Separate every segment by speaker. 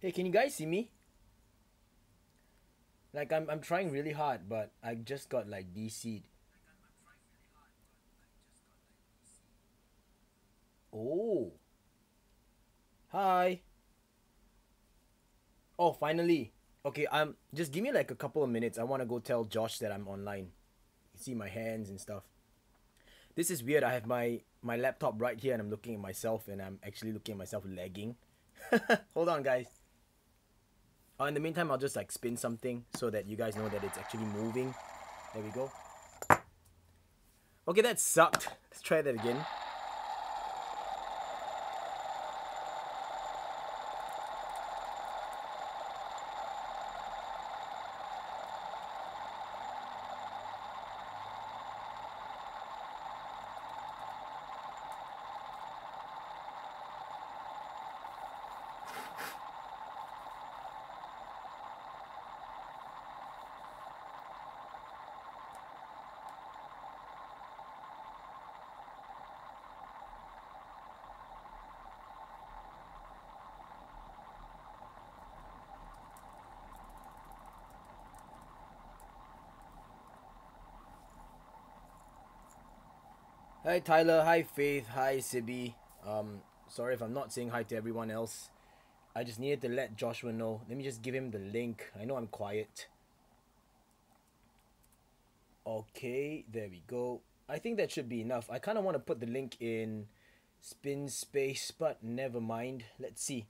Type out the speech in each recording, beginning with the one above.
Speaker 1: Hey, can you guys see me? Like I'm I'm trying really hard, but I just got like DC'd. Oh. Hi. Oh, finally. Okay, I'm um just give me like a couple of minutes. I want to go tell Josh that I'm online. You see my hands and stuff. This is weird. I have my my laptop right here and I'm looking at myself and I'm actually looking at myself lagging. Hold on, guys. Oh, in the meantime, I'll just like spin something so that you guys know that it's actually moving. There we go. Okay, that sucked. Let's try that again. Hi Tyler, hi Faith, hi Sibby. Um, sorry if I'm not saying hi to everyone else. I just needed to let Joshua know. Let me just give him the link. I know I'm quiet. Okay, there we go. I think that should be enough. I kind of want to put the link in spin space, but never mind. Let's see.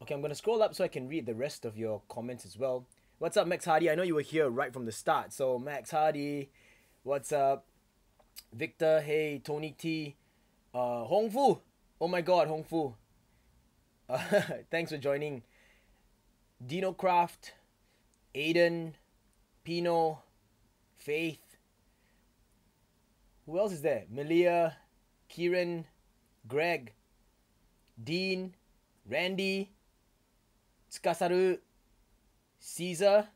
Speaker 1: Okay, I'm going to scroll up so I can read the rest of your comments as well. What's up, Max Hardy? I know you were here right from the start. So, Max Hardy, what's up? Victor, hey, Tony T, uh, Hong Fu. Oh my God, Hong Fu. Uh, thanks for joining. Dino Craft, Aiden, Pino, Faith. Who else is there? Malia, Kieran, Greg, Dean, Randy, Tsukasaru, Caesar.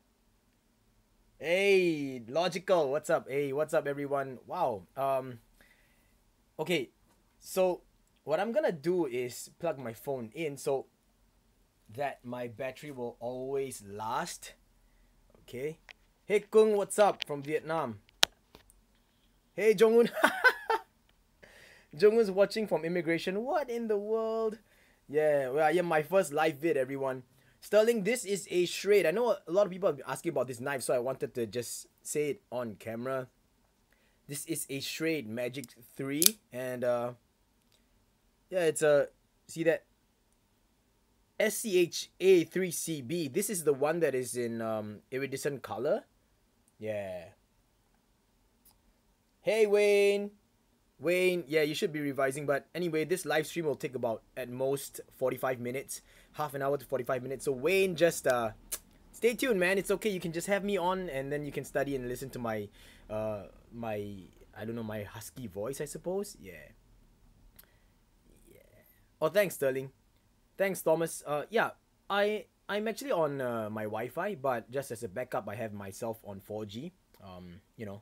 Speaker 1: Hey, logical. What's up? Hey, what's up, everyone? Wow. Um. Okay, so what I'm gonna do is plug my phone in so that my battery will always last. Okay. Hey Kung, what's up from Vietnam? Hey Jongun. Jongun's watching from immigration. What in the world? Yeah, well, yeah, my first live vid, everyone. Sterling, this is a Schrade. I know a lot of people have been asking about this knife, so I wanted to just say it on camera. This is a Schrade Magic 3, and uh, yeah, it's a, see that? SCHA3CB. This is the one that is in um, iridescent color. Yeah. Hey, Wayne. Wayne, yeah, you should be revising, but anyway, this live stream will take about at most 45 minutes, half an hour to 45 minutes. So Wayne, just uh, stay tuned, man. It's okay. You can just have me on, and then you can study and listen to my, uh, my I don't know my husky voice, I suppose. Yeah. Yeah. Oh, thanks, Sterling. Thanks, Thomas. Uh, yeah, I I'm actually on uh, my Wi-Fi, but just as a backup, I have myself on 4G. Um, you know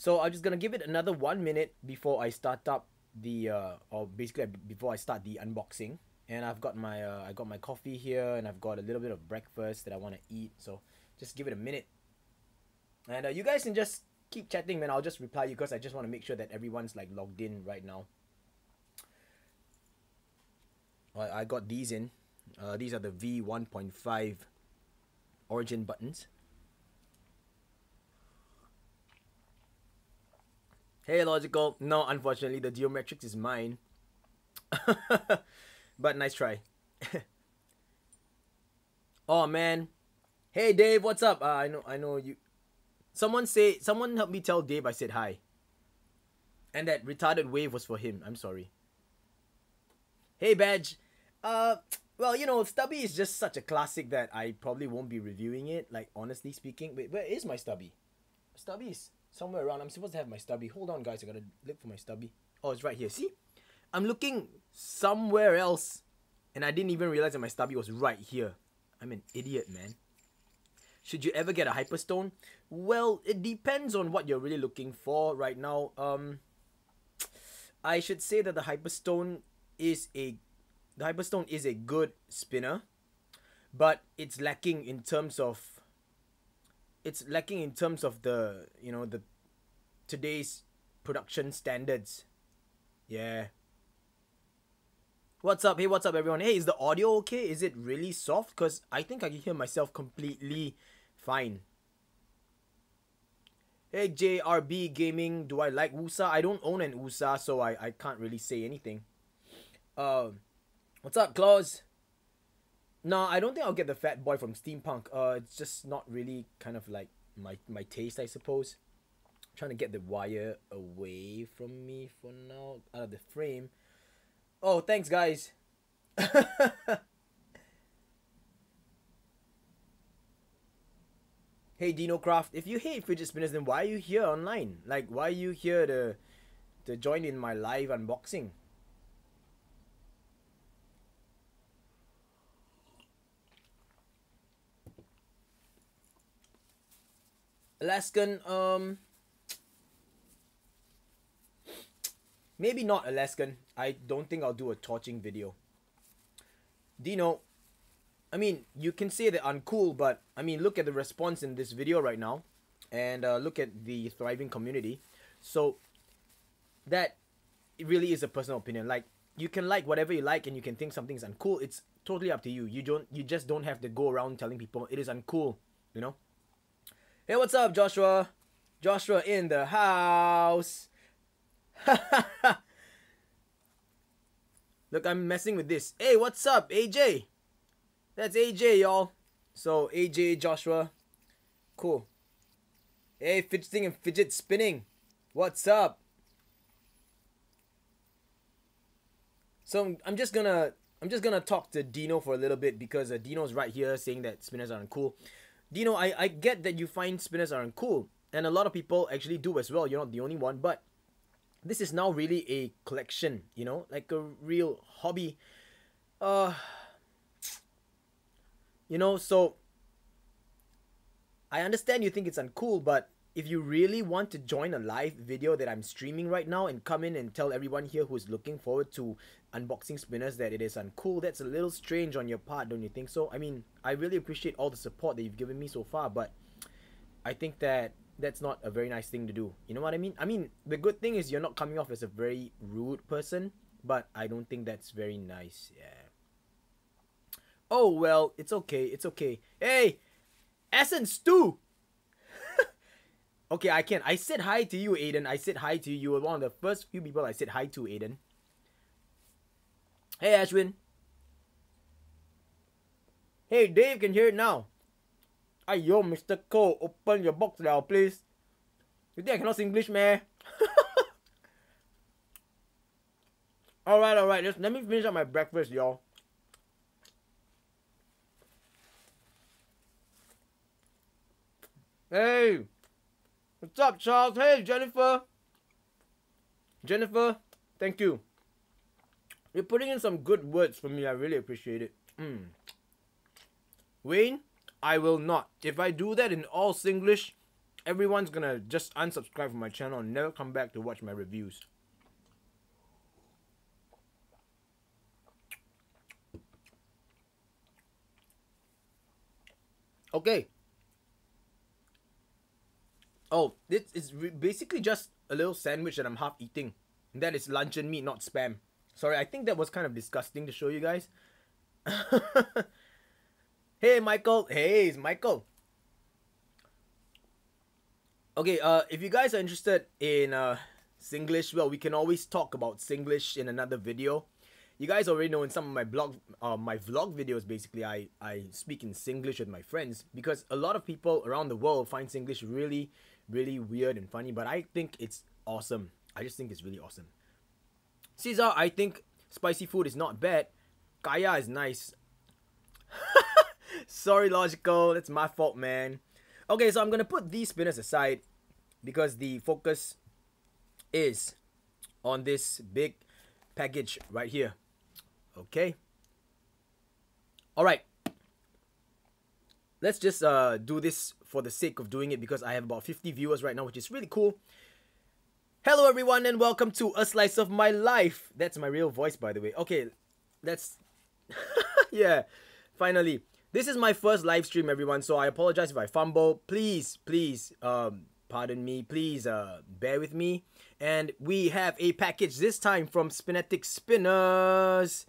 Speaker 1: so I'm just gonna give it another one minute before I start up the uh, or basically before I start the unboxing. And I've got my uh, I got my coffee here, and I've got a little bit of breakfast that I want to eat. So just give it a minute. And uh, you guys can just keep chatting, man. I'll just reply you because I just want to make sure that everyone's like logged in right now. I, I got these in. Uh, these are the V1.5 origin buttons. Hey, logical. No, unfortunately, the geometrics is mine. but nice try. oh man. Hey Dave, what's up? Uh, I know, I know you. Someone say, someone help me tell Dave I said hi. And that retarded wave was for him. I'm sorry. Hey Badge. Uh, well, you know, Stubby is just such a classic that I probably won't be reviewing it. Like honestly speaking, wait, where is my Stubby? Stubby's somewhere around. I'm supposed to have my stubby. Hold on, guys. I gotta look for my stubby. Oh, it's right here. See? I'm looking somewhere else, and I didn't even realize that my stubby was right here. I'm an idiot, man. Should you ever get a hyperstone? Well, it depends on what you're really looking for right now. Um, I should say that the hyperstone is a the hyperstone is a good spinner. but it's lacking in terms of it's lacking in terms of the you know the today's production standards. Yeah. What's up? Hey, what's up, everyone? Hey, is the audio okay? Is it really soft? Because I think I can hear myself completely fine. Hey, JRB Gaming, do I like USA? I don't own an USA, so I, I can't really say anything. Uh, what's up, Claus? No, I don't think I'll get the Fat Boy from Steampunk. Uh, it's just not really kind of like my my taste, I suppose. I'm trying to get the wire away from me for now, out of the frame. Oh, thanks, guys. hey, Dino Craft, if you hate fidget spinners, then why are you here online? Like, why are you here to to join in my live unboxing? Alaskan, um, maybe not Alaskan. I don't think I'll do a torching video. Dino, I mean, you can say they're uncool, but I mean, look at the response in this video right now, and uh, look at the thriving community. So that really is a personal opinion. Like you can like whatever you like, and you can think something's uncool. It's totally up to you. You don't. You just don't have to go around telling people it is uncool. You know. Hey, what's up, Joshua? Joshua in the house. Look, I'm messing with this. Hey, what's up, AJ? That's AJ, y'all. So, AJ, Joshua. Cool. Hey, fidgeting and fidget spinning. What's up? So, I'm just gonna I'm just gonna talk to Dino for a little bit because uh, Dino's right here saying that spinners aren't cool. Dino, I, I get that you find spinners aren't cool, and a lot of people actually do as well. You're not the only one, but this is now really a collection, you know, like a real hobby. Uh, you know, so I understand you think it's uncool, but if you really want to join a live video that I'm streaming right now and come in and tell everyone here who's looking forward to unboxing spinners that it is uncool, that's a little strange on your part, don't you think so? I mean, I really appreciate all the support that you've given me so far, but I think that that's not a very nice thing to do. You know what I mean? I mean, the good thing is you're not coming off as a very rude person, but I don't think that's very nice. Yeah. Oh well, it's okay. It's okay. Hey, Essence too. okay, I can't. I said hi to you, Aiden. I said hi to you. You were one of the first few people I said hi to, Aiden. Hey, Ashwin. Hey, Dave can hear it now. Ayo, Mr. Cole, open your box now, please. You think I cannot English, man? alright, alright. Just let me finish up my breakfast, y'all. Hey! What's up, Charles? Hey, Jennifer! Jennifer, thank you. You're putting in some good words for me. I really appreciate it. Mm. Wayne, I will not. If I do that in all Singlish, everyone's gonna just unsubscribe from my channel and never come back to watch my reviews. Okay. Oh, this is basically just a little sandwich that I'm half eating. That is luncheon meat, not spam. Sorry, I think that was kind of disgusting to show you guys. hey, Michael. Hey, it's Michael. Okay, uh, if you guys are interested in uh, Singlish, well, we can always talk about Singlish in another video. You guys already know in some of my blog, uh, my vlog videos, basically, I, I speak in Singlish with my friends because a lot of people around the world find Singlish really, really weird and funny, but I think it's awesome. I just think it's really awesome. Caesar, I think spicy food is not bad. Kaya is nice. Sorry, logical. That's my fault, man. Okay, so I'm gonna put these spinners aside because the focus is on this big package right here. Okay. All right. Let's just uh, do this for the sake of doing it because I have about 50 viewers right now, which is really cool. Hello, everyone, and welcome to A Slice of My Life. That's my real voice, by the way. Okay, let's. yeah, finally. This is my first live stream, everyone. So I apologize if I fumble. Please, please, um, pardon me. Please, uh, bear with me. And we have a package this time from Spinetic Spinners.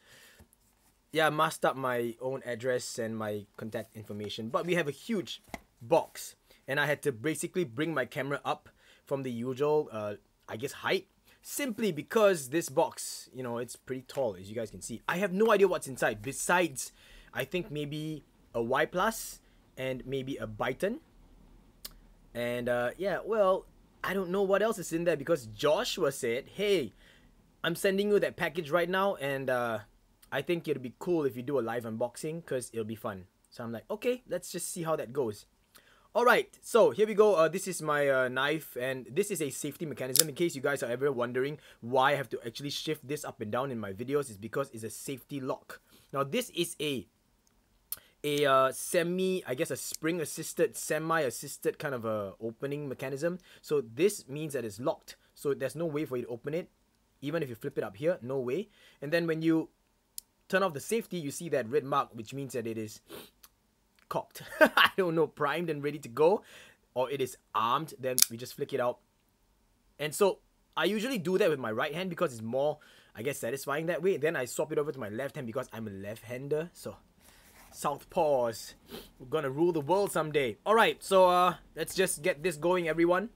Speaker 1: Yeah, I masked up my own address and my contact information, but we have a huge box, and I had to basically bring my camera up from the usual, uh, I guess, height simply because this box, you know, it's pretty tall as you guys can see. I have no idea what's inside besides I think maybe a Y plus and maybe a Biton. And uh, yeah, well, I don't know what else is in there because Joshua said, "Hey, I'm sending you that package right now, and uh, I think it'll be cool if you do a live unboxing because it'll be fun." So I'm like, "Okay, let's just see how that goes." Alright, so here we go. Uh, this is my uh, knife and this is a safety mechanism. In case you guys are ever wondering why I have to actually shift this up and down in my videos is because it's a safety lock. Now this is a a uh, semi, I guess a spring assisted, semi assisted kind of a opening mechanism. So this means that it's locked. So there's no way for you to open it. Even if you flip it up here, no way. And then when you turn off the safety, you see that red mark, which means that it is cocked. I don't know, primed and ready to go, or it is armed, then we just flick it out. And so I usually do that with my right hand because it's more, I guess, satisfying that way. Then I swap it over to my left hand because I'm a left-hander. So southpaws, we're gonna rule the world someday. All right, so uh, let's just get this going, everyone.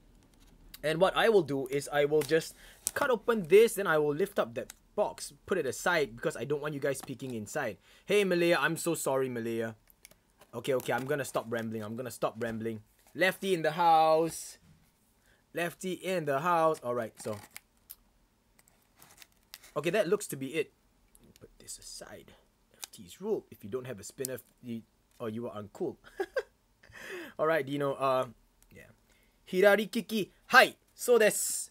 Speaker 1: And what I will do is I will just cut open this, then I will lift up that box, put it aside because I don't want you guys peeking inside. Hey Malaya, I'm so sorry Malaya. Okay, okay, I'm gonna stop rambling. I'm gonna stop rambling. Lefty in the house. Lefty in the house. Alright, so. Okay, that looks to be it. Put this aside. Lefty's rule. If you don't have a spinner, you, or you are uncool. Alright, Dino. Uh, yeah. Hirari Kiki. Hi. So that's.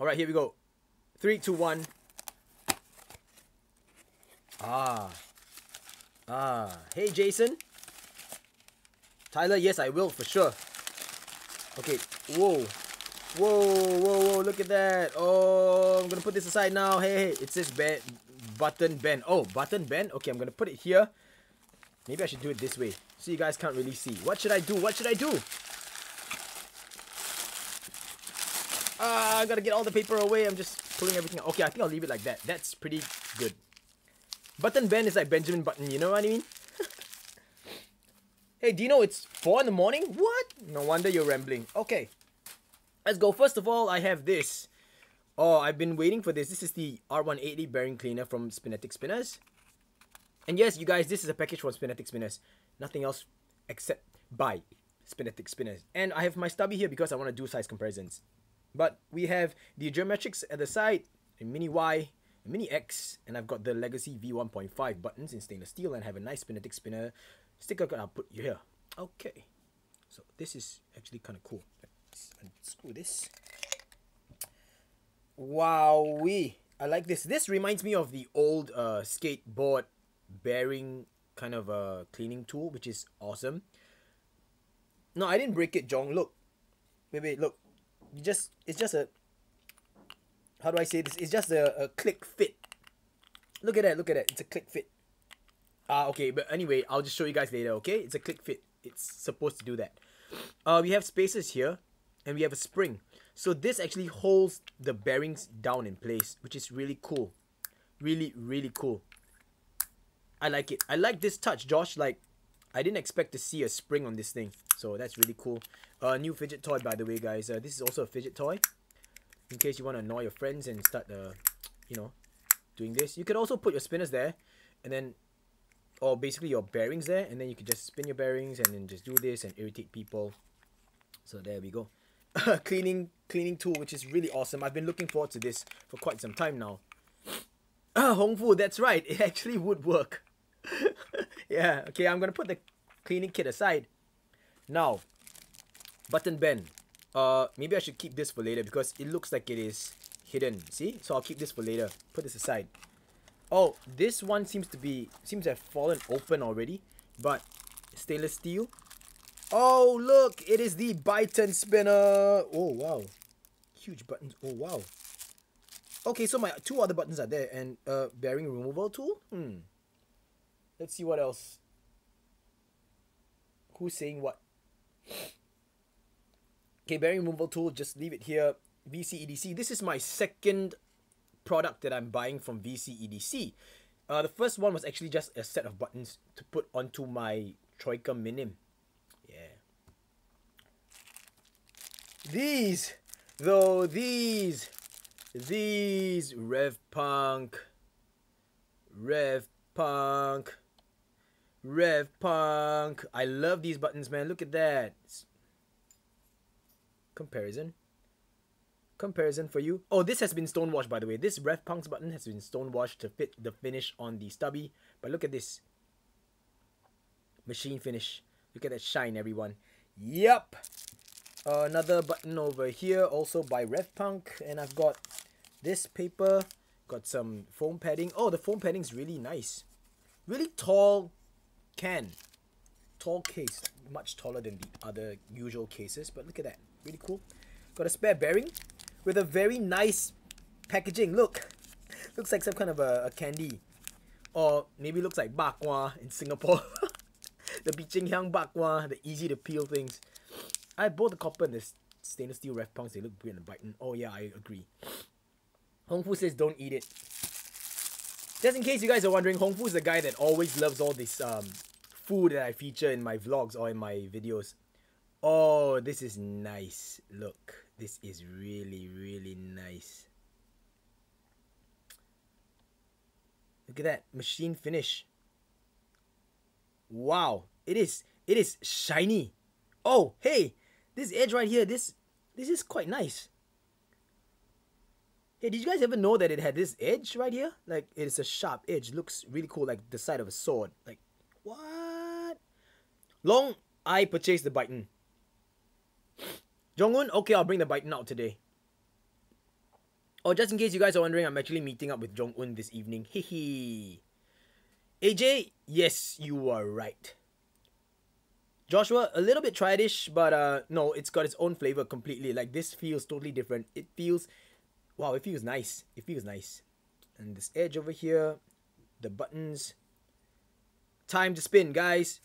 Speaker 1: Alright, here we go. Three, two, one. Ah. Ah. Hey, Jason. Tyler, yes, I will, for sure. Okay. Whoa. Whoa, whoa, whoa, look at that. Oh, I'm gonna put this aside now. Hey, hey, it says ben, button bend. Oh, button bend? Okay, I'm gonna put it here. Maybe I should do it this way. So you guys can't really see. What should I do? What should I do? Ah, I gotta get all the paper away. I'm just pulling everything out. Okay, I think I'll leave it like that. That's pretty good. Button Ben is like Benjamin Button, you know what I mean? hey, Dino, it's 4 in the morning? What? No wonder you're rambling. Okay, let's go. First of all, I have this. Oh, I've been waiting for this. This is the R180 bearing cleaner from Spinetic Spinners. And yes, you guys, this is a package from Spinetic Spinners. Nothing else except by Spinetic Spinners. And I have my stubby here because I want to do size comparisons. But we have the geometrics at the side, a mini Y, Mini X, and I've got the Legacy V1.5 buttons in stainless steel and have a nice Spinetic spinner sticker I'll put you here. Okay, so this is actually kind of cool. Unscrew this. Wowee! I like this. This reminds me of the old uh, skateboard bearing kind of a cleaning tool, which is awesome. No, I didn't break it, Jong. Look. Wait, wait, look. You just it's just a how do I say this? It's just a, a click fit. Look at that, look at that. It's a click fit. Ah, uh, okay, but anyway, I'll just show you guys later, okay? It's a click fit. It's supposed to do that. Uh, we have spaces here, and we have a spring. So this actually holds the bearings down in place, which is really cool. Really, really cool. I like it. I like this touch, Josh. Like, I didn't expect to see a spring on this thing. So that's really cool. A uh, new fidget toy, by the way, guys. Uh, this is also a fidget toy in case you want to annoy your friends and start uh, you know doing this you could also put your spinners there and then or basically your bearings there and then you could just spin your bearings and then just do this and irritate people so there we go cleaning cleaning tool which is really awesome I've been looking forward to this for quite some time now ah Hongfu that's right it actually would work yeah okay I'm gonna put the cleaning kit aside now button bend uh, maybe I should keep this for later because it looks like it is hidden. See? So I'll keep this for later. Put this aside. Oh, this one seems to be seems to have fallen open already, but stainless steel. Oh, look! It is the Biton spinner. Oh wow, huge buttons. Oh wow. Okay, so my two other buttons are there and uh bearing removal tool. Hmm. Let's see what else. Who's saying what? Okay, bearing removal tool, just leave it here. VCEDC. This is my second product that I'm buying from VCEDC. Uh, the first one was actually just a set of buttons to put onto my Troika Minim. These, though, these, these, Rev Punk, Rev Punk, Rev Punk. I love these buttons, man. Look at that. Comparison comparison for you. Oh, this has been stonewashed by the way. This RevPunx button has been stonewashed to fit the finish on the stubby. But look at this. Machine finish. Look at that shine, everyone. Yep. Uh, another button over here, also by Rev Punk. And I've got this paper. Got some foam padding. Oh, the foam padding is really nice. Really tall can. Tall case. Much taller than the other usual cases. But look at that. Really cool. Got a spare bearing with a very nice packaging. Look, looks like some kind of a, a candy, or maybe looks like bakwa in Singapore. the Bee Cheng Hiang bakwa, the easy to peel things. I bought the copper and the stainless steel RevPunx. They look great and brighten. Oh yeah, I agree. Hong Fu says don't eat it. Just in case you guys are wondering, Hong Fu is the guy that always loves all this um, food that I feature in my vlogs or in my videos. Oh, this is nice. Look. This is really, really nice. Look at that machine finish. Wow, it is it is shiny. Oh, hey, this edge right here, this this is quite nice. Hey, did you guys ever know that it had this edge right here? Like it is a sharp edge, looks really cool, like the side of a sword. Like what? Long I purchased the Biton. Jong-un? Okay, I'll bring the Biton out today. Oh, just in case you guys are wondering, I'm actually meeting up with Jong-un this evening. Hehe. AJ, yes, you are right. Joshua, a little bit triedish, but uh, no, it's got its own flavor completely. Like this feels totally different. It feels, wow, it feels nice. It feels nice. And this edge over here, the buttons. Time to spin, guys.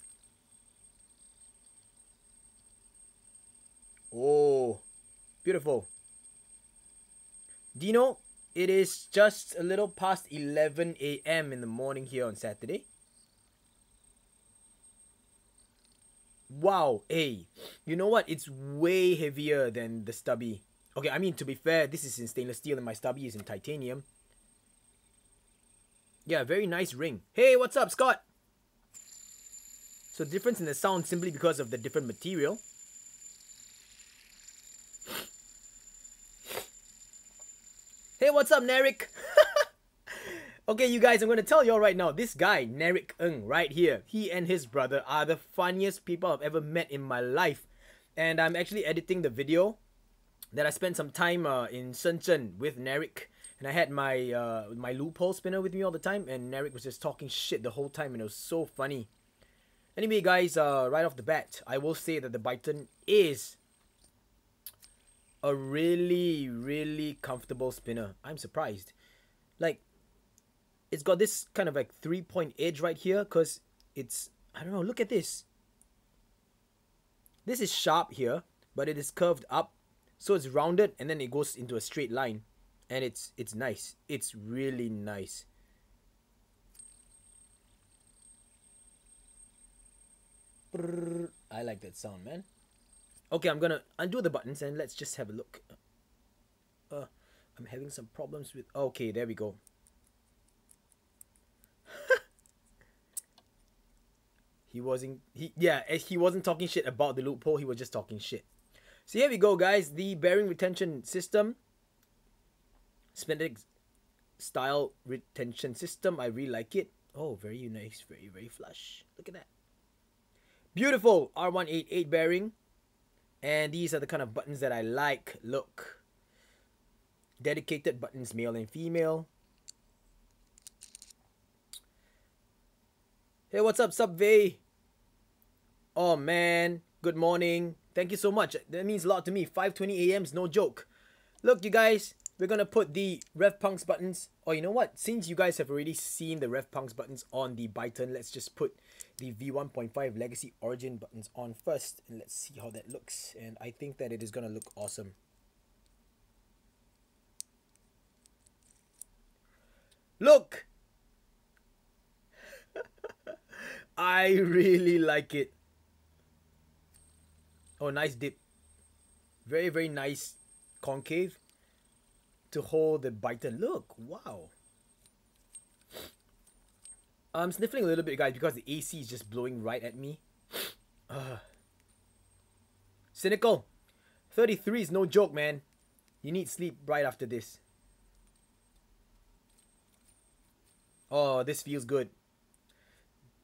Speaker 1: Oh, beautiful. Dino, it is just a little past 11 a.m. in the morning here on Saturday. Wow, hey, you know what? It's way heavier than the stubby. Okay, I mean, to be fair, this is in stainless steel and my stubby is in titanium. Yeah, very nice ring. Hey, what's up, Scott? So difference in the sound simply because of the different material. Hey, what's up, Narik? okay, you guys, I'm gonna tell y'all right now. This guy, Narik Ng, right here, he and his brother are the funniest people I've ever met in my life. And I'm actually editing the video that I spent some time uh, in Shenzhen with Narik. And I had my uh, my loophole spinner with me all the time, and Narik was just talking shit the whole time, and it was so funny. Anyway, guys, uh, right off the bat, I will say that the Biton is a really, really comfortable spinner. I'm surprised. Like, it's got this kind of like three point edge right here because it's, I don't know, look at this. This is sharp here, but it is curved up. So it's rounded and then it goes into a straight line. And it's it's nice. It's really nice. I like that sound, man. Okay, I'm gonna undo the buttons and let's just have a look. Uh, I'm having some problems with... Okay, there we go. He wasn't... He Yeah, eh, he wasn't talking shit about the loophole. He was just talking shit. So here we go, guys. The bearing retention system. Spendex style retention system. I really like it. Oh, very nice. Very, very flush. Look at that. Beautiful R188 bearing. And these are the kind of buttons that I like. Look. Dedicated buttons, male and female. Hey, what's up, Subway? Oh, man. Good morning. Thank you so much. That means a lot to me. 5.20 a.m. is no joke. Look, you guys. we're gonna put the RevPunx buttons. Or you know what? Since you guys have already seen the RevPunx buttons on the Biton, let's just put the V1.5 Legacy Origin buttons on first. And let's see how that looks. And I think that it is gonna look awesome. Look! I really like it. Oh, nice dip. Very, very nice concave to hold the biter. Look, wow. I'm sniffling a little bit, guys, because the AC is just blowing right at me. Uh. Cynical. 33 is no joke, man. You need sleep right after this. Oh, this feels good.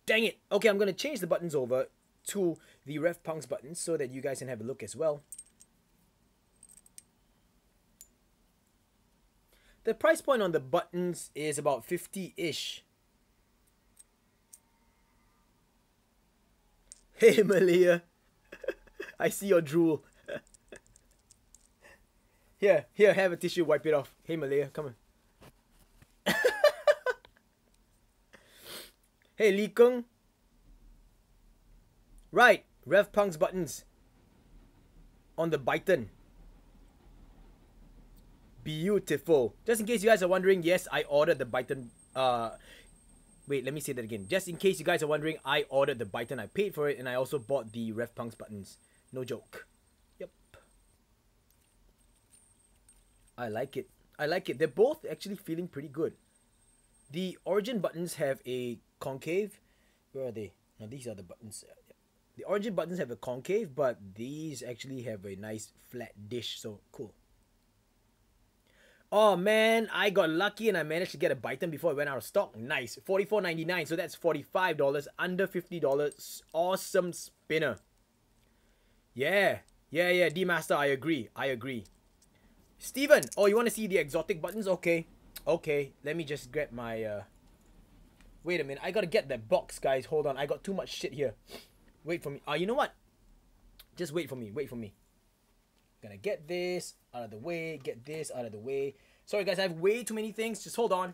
Speaker 1: Dang it. Okay, I'm going to change the buttons over to the RevPunx buttons so that you guys can have a look as well. The price point on the buttons is about 50-ish. Hey, Malia. I see your drool. here, here, have a tissue, wipe it off. Hey, Malia, come on. hey, Lee Kung. Right, RevPunx buttons on the Biton. Beautiful. Just in case you guys are wondering, yes, I ordered the Biton. Uh, wait, let me say that again. Just in case you guys are wondering, I ordered the Biton. I paid for it, and I also bought the RevPunx buttons. No joke. Yep. I like it. I like it. They're both actually feeling pretty good. The Origin buttons have a concave. Where are they? Now these are the buttons. The Origin buttons have a concave, but these actually have a nice flat dish. So cool. Oh man, I got lucky and I managed to get a Biton before it went out of stock. Nice. $44.99, so that's $45, under $50. Awesome spinner. Yeah, yeah, yeah, D-Master, I agree. I agree. Steven, oh, you want to see the exotic buttons? Okay, okay. Let me just grab my, uh... Wait a minute, I gotta get that box, guys. Hold on, I got too much shit here. Wait for me. Uh, you know what? Just wait for me, wait for me. Gonna get this out of the way, get this out of the way. Sorry guys, I have way too many things. Just hold on.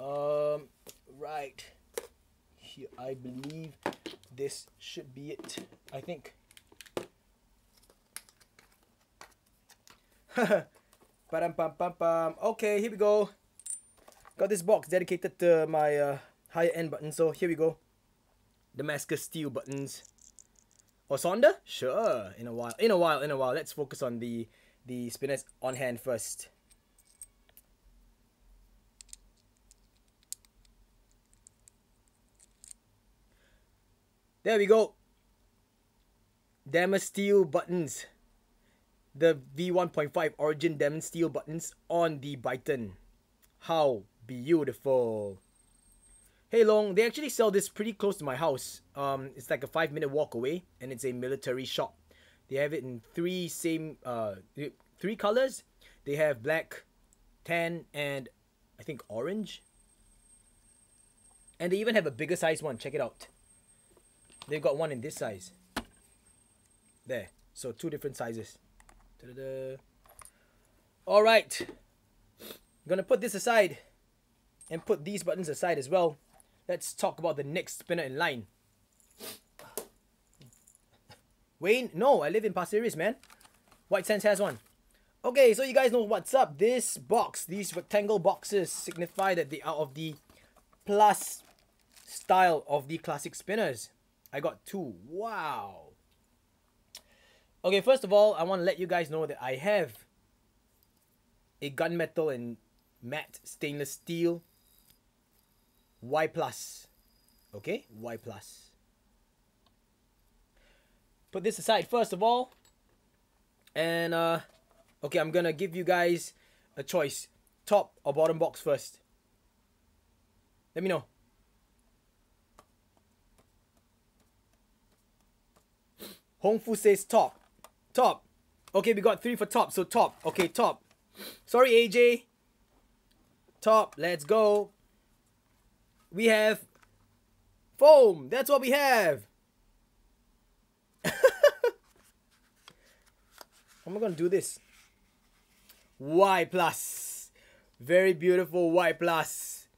Speaker 1: Um, right. Here, I believe this should be it. I think. pam pam pam pam. Okay, here we go. Got this box dedicated to my uh, higher end buttons. So here we go. Damascus steel buttons. Or Sonda? Sure. In a while. In a while. In a while. Let's focus on the the spinners on hand first. There we go. Damascus Damasteel buttons. The V1.5 Origin Damasteel buttons on the Biton. How beautiful. Hey Long, they actually sell this pretty close to my house. Um, it's like a five minute walk away, and it's a military shop. They have it in three same uh three colors. They have black, tan, and I think orange. And they even have a bigger size one. Check it out. They've got one in this size. There. So two different sizes. All right. I'm gonna put this aside and put these buttons aside as well let's talk about the next spinner in line. Wayne, no, I live in Pasir Ris, man. White Sands has one. Okay, so you guys know what's up. This box, these rectangle boxes signify that they are of the plus style of the classic spinners. I got two. Wow. Okay, first of all, I want to let you guys know that I have a gunmetal and matte stainless steel y plus. Okay, y plus. Put this aside first of all. And, uh, okay, I'm gonna give you guys a choice. Top or bottom box first. Let me know. Hong Fu says top. Top. Okay, we got three for top, so top. Okay, top. Sorry, AJ. Top, let's go we have foam. That's what we have. How am I gonna do this? Y plus. Very beautiful Y plus.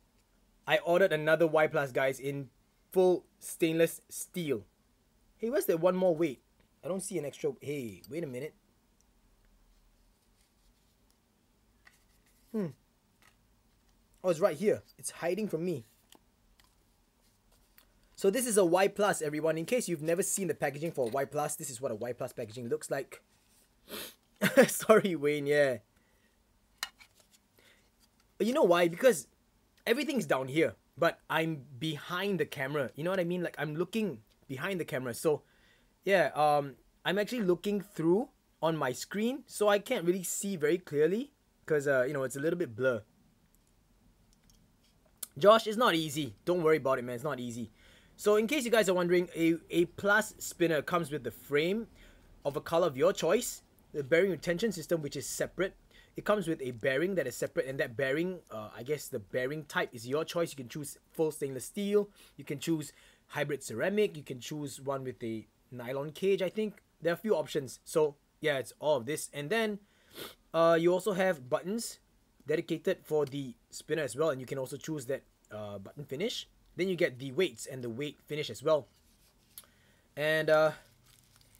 Speaker 1: I ordered another Y plus, guys, in full stainless steel. Hey, where's that one more weight? I don't see an extra. Hey, wait a minute. Hmm. Oh, it's right here. It's hiding from me. So this is a Y plus, everyone. In case you've never seen the packaging for a Y plus, this is what a Y plus packaging looks like. Sorry, Wayne. Yeah. You know why? Because everything's down here, but I'm behind the camera. You know what I mean? Like I'm looking behind the camera. So, yeah. Um, I'm actually looking through on my screen, so I can't really see very clearly because uh, you know it's a little bit blur. Josh, it's not easy. Don't worry about it, man. It's not easy. So in case you guys are wondering, a, a plus spinner comes with the frame of a color of your choice, the bearing retention system which is separate. It comes with a bearing that is separate and that bearing, uh, I guess the bearing type is your choice. You can choose full stainless steel, you can choose hybrid ceramic, you can choose one with a nylon cage, I think. There are a few options. So yeah, it's all of this. And then uh, you also have buttons dedicated for the spinner as well and you can also choose that uh, button finish. Then you get the weights and the weight finish as well. And uh,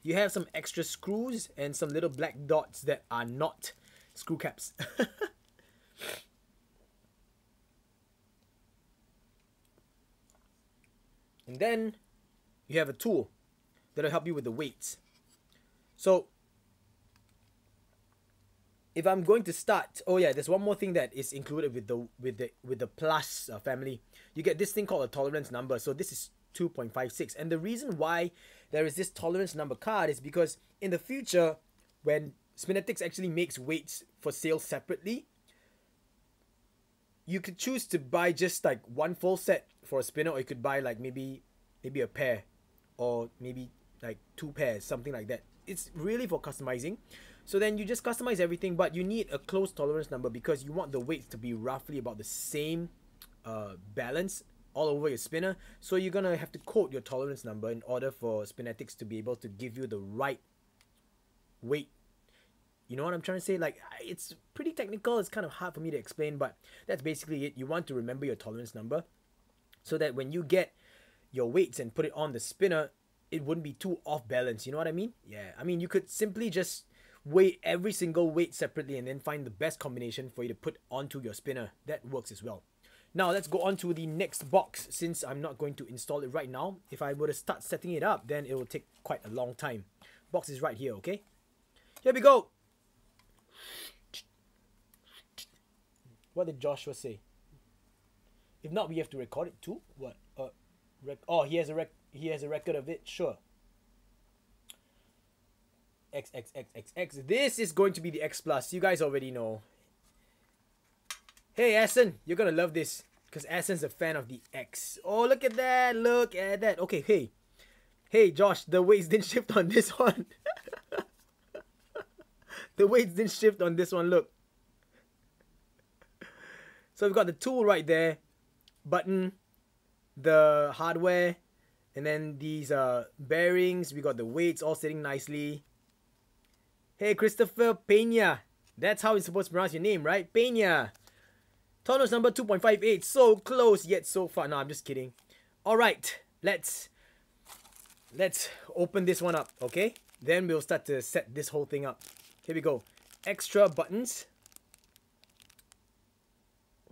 Speaker 1: you have some extra screws and some little black dots that are not screw caps. and then you have a tool that'll help you with the weights. So if I'm going to start, oh yeah, there's one more thing that is included with the with the with the plus uh, family. You get this thing called a tolerance number. So this is 2.56, and the reason why there is this tolerance number card is because in the future, when Spinetics actually makes weights for sale separately, you could choose to buy just like one full set for a spinner, or you could buy like maybe maybe a pair, or maybe like two pairs, something like that. It's really for customizing. So then you just customize everything, but you need a close tolerance number because you want the weights to be roughly about the same uh, balance all over your spinner. So you're gonna have to code your tolerance number in order for Spinetics to be able to give you the right weight. You know what I'm trying to say? Like it's pretty technical. It's kind of hard for me to explain, but that's basically it. You want to remember your tolerance number so that when you get your weights and put it on the spinner, it wouldn't be too off balance. You know what I mean? Yeah. I mean, you could simply just weigh every single weight separately and then find the best combination for you to put onto your spinner. That works as well. Now let's go on to the next box since I'm not going to install it right now. If I were to start setting it up, then it will take quite a long time. Box is right here, okay? Here we go. What did Joshua say? If not, we have to record it too. What? Uh, oh, he has a rec. He has a record of it. Sure. X, X, X, X, X. This is going to be the X Plus. You guys already know. Hey, Asen, you're gonna love this. Because Asen's a fan of the X. Oh, look at that. Look at that. Okay, hey. Hey, Josh, the weights didn't shift on this one. the weights didn't shift on this one. Look. So we've got the tool right there. Button. The hardware. And then these uh, bearings. We got the weights all sitting nicely. Hey, Christopher Pena. That's how you're supposed to pronounce your name, right? Pena. Tolerance number 2.58. So close, yet so far. No, I'm just kidding. Alright, let's... Let's open this one up, okay? Then we'll start to set this whole thing up. Here we go. Extra buttons.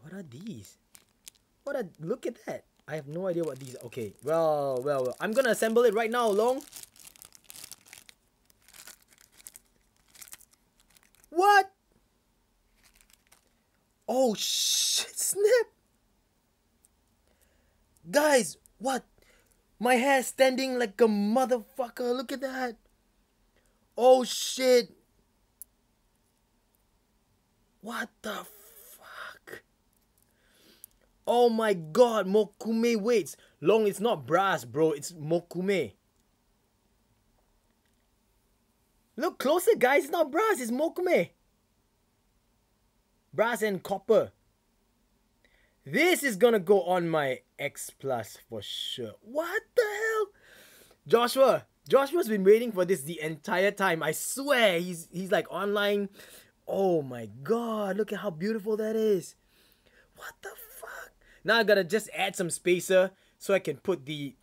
Speaker 1: What are these? What are... Look at that. I have no idea what these... Okay, well, well, well. I'm gonna assemble it right now, Long. What? Oh shit, snap. Guys, what? My hair standing like a motherfucker. Look at that. Oh shit. What the fuck? Oh my god, Mokume weights. Long, it's not brass, bro. It's Mokume. Look closer, guys. It's not brass. It's mokume. Brass and copper. This is gonna go on my X Plus for sure. What the hell? Joshua, Joshua's been waiting for this the entire time. I swear, he's he's like online. Oh my god, look at how beautiful that is. What the fuck? Now I gotta just add some spacer so I can put the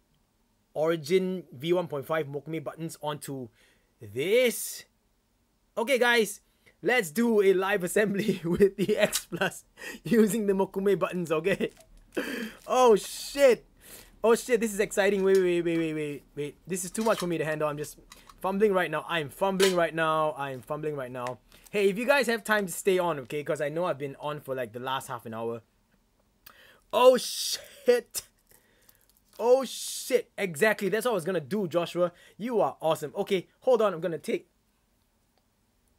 Speaker 1: Origin V1.5 Mokume buttons onto this. Okay guys, let's do a live assembly with the X Plus using the Mokume buttons, okay? oh shit! Oh shit, this is exciting. Wait, wait, wait, wait, wait, wait. This is too much for me to handle. I'm just fumbling right now. I'm fumbling right now. I'm fumbling right now. Hey, if you guys have time to stay on, okay? Because I know I've been on for like the last half an hour. Oh shit. Oh shit. Exactly. That's what I was gonna do, Joshua. You are awesome. Okay, hold on. I'm gonna take.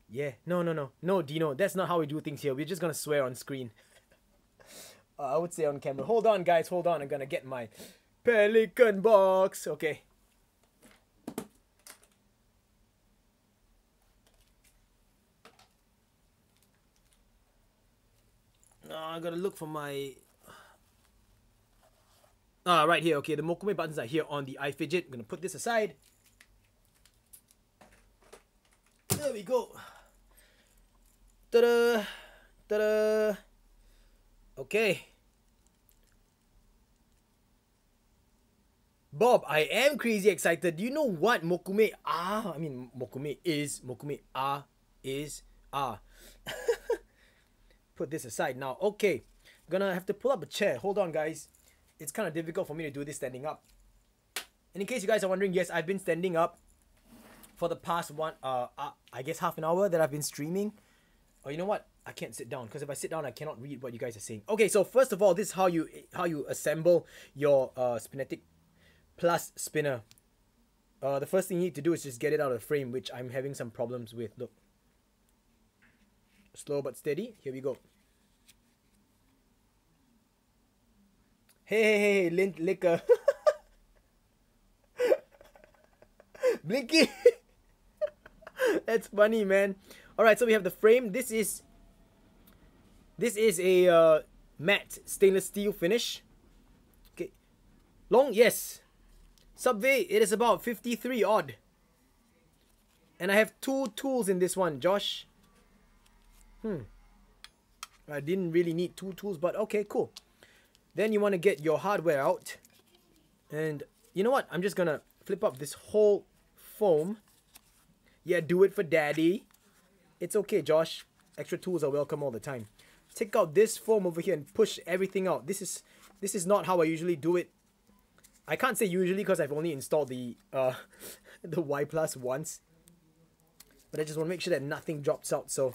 Speaker 1: Yeah. No, no, no. No, Dino. That's not how we do things here. We're just gonna swear on screen. uh, I would say on camera. Hold on, guys. Hold on. I'm gonna get my Pelican box. Okay. Oh, I gotta look for my. Ah, right here. Okay, the Mokume buttons are here on the iFidget. I'm gonna put this aside. There we go. Ta-da! Ta-da! Okay. Bob, I am crazy excited. Do you know what Mokume ah? I mean, Mokume is Mokume ah is ah. Put this aside now. Okay, gonna have to pull up a chair. Hold on, guys. It's kind of difficult for me to do this standing up. And in case you guys are wondering, yes, I've been standing up for the past one, uh, uh I guess half an hour that I've been streaming. Oh, you know what? I can't sit down because if I sit down, I cannot read what you guys are saying. Okay, so first of all, this is how you how you assemble your uh, Spinetic plus spinner. Uh, the first thing you need to do is just get it out of the frame, which I'm having some problems with. Look. Slow but steady. Here we go. Hey, hey, hey, hey lint liquor. Blinky. That's funny, man. All right, so we have the frame. This is this is a uh, matte stainless steel finish. Okay, long, yes. Subway, it is about 53 odd. And I have two tools in this one, Josh. Hmm. I didn't really need two tools, but okay, cool. Then you want to get your hardware out. And you know what? I'm just going to flip up this whole foam. Yeah, do it for daddy. It's okay, Josh. Extra tools are welcome all the time. Take out this foam over here and push everything out. This is this is not how I usually do it. I can't say usually because I've only installed the uh, the Y Plus once. But I just want to make sure that nothing drops out. So,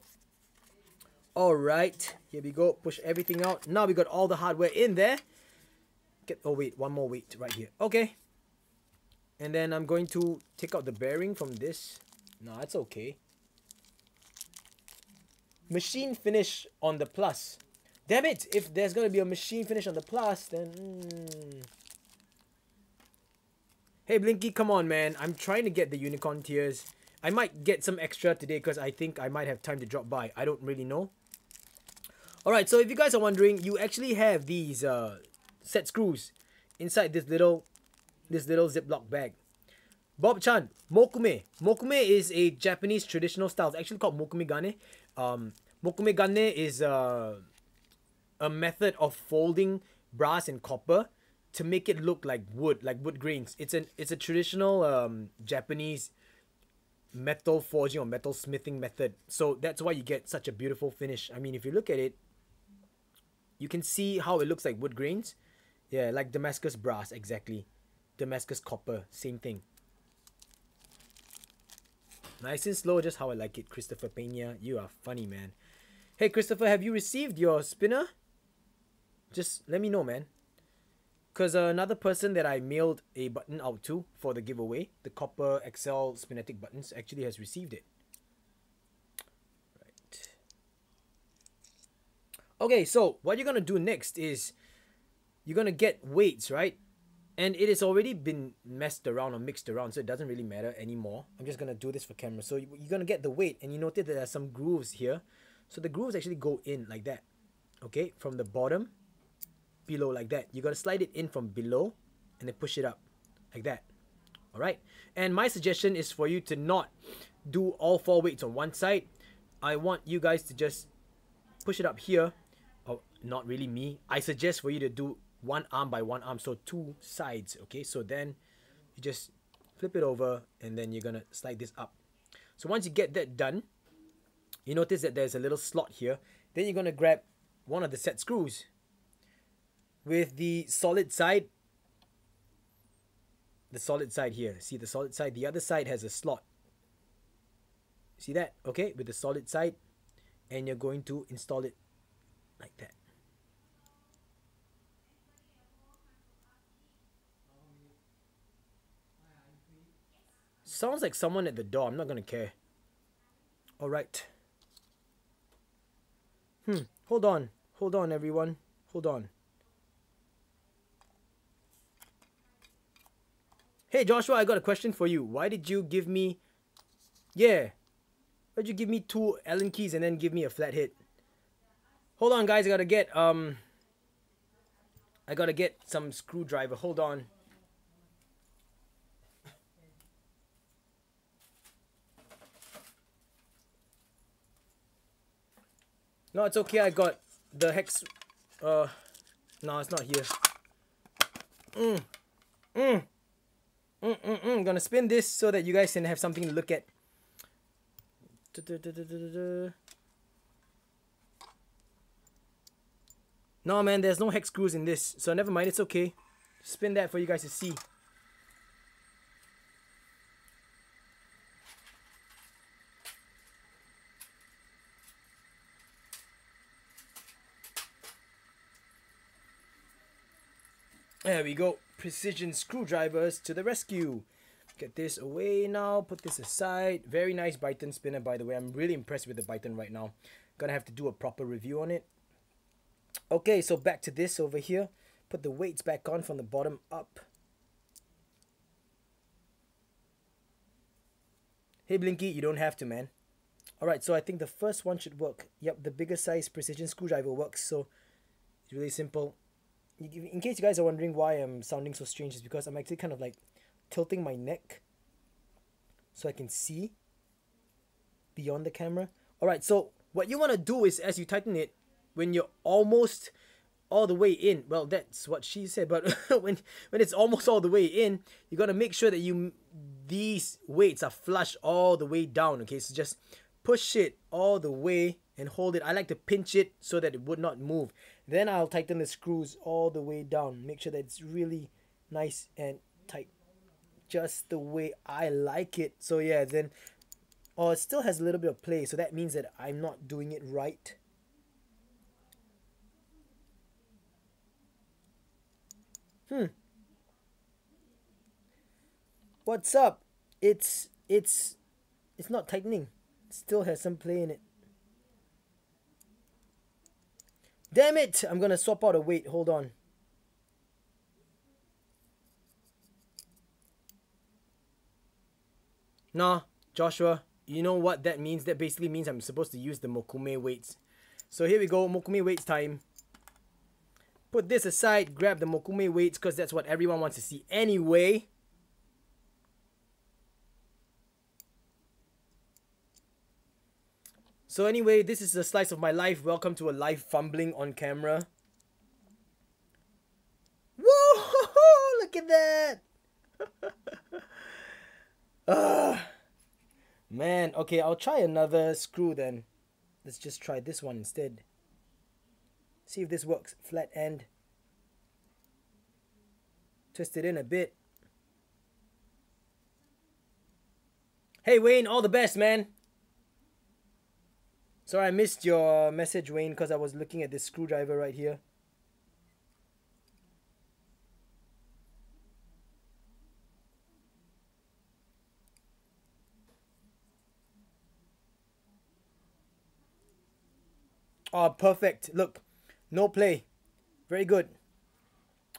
Speaker 1: alright. Here we go. Push everything out. Now we got all the hardware in there. Get Oh, wait. One more weight right here. Okay. And then I'm going to take out the bearing from this. No, that's okay. Machine finish on the plus. Damn it! If there's to be a machine finish on the plus, then... Mm, Hey Blinky, come on man. I'm trying to get the unicorn tears. I might get some extra today because I think I might have time to drop by. I don't really know. Alright, so if you guys are wondering, you actually have these uh, set screws inside this little this little Ziploc bag. Bob Chan, mokume. Mokume is a Japanese traditional style. It's actually called mokume gane. Um, mokume gane is uh, a method of folding brass and copper to make it look like wood, like wood grains. It's an it's a traditional um, Japanese metal forging or metal smithing method. So that's why you get such a beautiful finish. I mean, if you look at it, you can see how it looks like wood grains. Yeah, like Damascus brass, exactly. Damascus copper, same thing. Nice and slow, just how I like it. Christopher Pena, you are funny, man. Hey, Christopher, have you received your spinner? Just let me know, man. Because uh, another person that I mailed a button out to for the giveaway, the Copper XL Spinetic buttons, actually has received it. Right. Okay, so what you're going to do next is you're going to get weights, right? And it has already been messed around or mixed around, so it doesn't really matter anymore. I'm just to do this for camera. So you're to get the weight, and you notice that there's some grooves here. So the grooves actually go in like that, okay? From the bottom below like that. You got to slide it in from below and then push it up like that. All right. And my suggestion is for you to not do all four weights on one side. I want you guys to just push it up here. Oh, not really me. I suggest for you to do one arm by one arm, so two sides. Okay. So then you just flip it over and then you're gonna slide this up. So once you get that done, you notice that there's a little slot here. Then you're gonna grab one of the set screws with the solid side the solid side here see the solid side the other side has a slot see that okay with the solid side and you're going to install it like that sounds like someone at the door I'm not gonna care alright hmm hold on hold on everyone hold on Hey Joshua, I got a question for you. Why did you give me Yeah. Why'd you give me two Allen keys and then give me a flathead? Hold on guys, I gotta get um I gotta get some screwdriver. Hold on. No, it's okay. I got the hex. Uh, no, it's not here. Mm. Mm. Mm, mm, mm. I'm gonna spin this so that you guys can have something to look at. No, man, there's no hex screws in this, so never mind, it's okay. Spin that for you guys to see. There we go precision screwdrivers to the rescue. Get this away now, put this aside. Very nice Biton spinner, by the way. I'm really impressed with the Biton right now. Gonna have to do a proper review on it. Okay, so back to this over here. Put the weights back on from the bottom up. Hey Blinky, you don't have to, man. Alright, so I think the first one should work. Yep, the bigger size precision screwdriver works, so it's really simple in case you guys are wondering why I'm sounding so strange, is because I'm actually kind of like tilting my neck so I can see beyond the camera. Alright, so what you want to do is as you tighten it, when you're almost all the way in, well, that's what she said, but when when it's almost all the way in, you got to make sure that you these weights are flush all the way down, okay? So just push it all the way and hold it. I like to pinch it so that it would not move. Then I'll tighten the screws all the way down. Make sure that it's really nice and tight. Just the way I like it. So yeah, then oh it still has a little bit of play, so that means that I'm not doing it right. Hmm. What's up? It's it's it's not tightening. It still has some play in it. Damn it! I'm gonna swap out a weight. Hold on. Nah, Joshua, you know what that means? That basically means I'm supposed to use the Mokume weights. So here we go, Mokume weights time. Put this aside, grab the Mokume weights because that's what everyone wants to see anyway. So anyway, this is a slice of my life. Welcome to a live fumbling on camera. Whoa! Look at that! uh, man, okay, I'll try another screw then. Let's just try this one instead. See if this works. Flat end. Twist it in a bit. Hey Wayne, all the best, man. Sorry, I missed your message, Wayne, because I was looking at this screwdriver right here. Oh, perfect. Look, no play. Very good.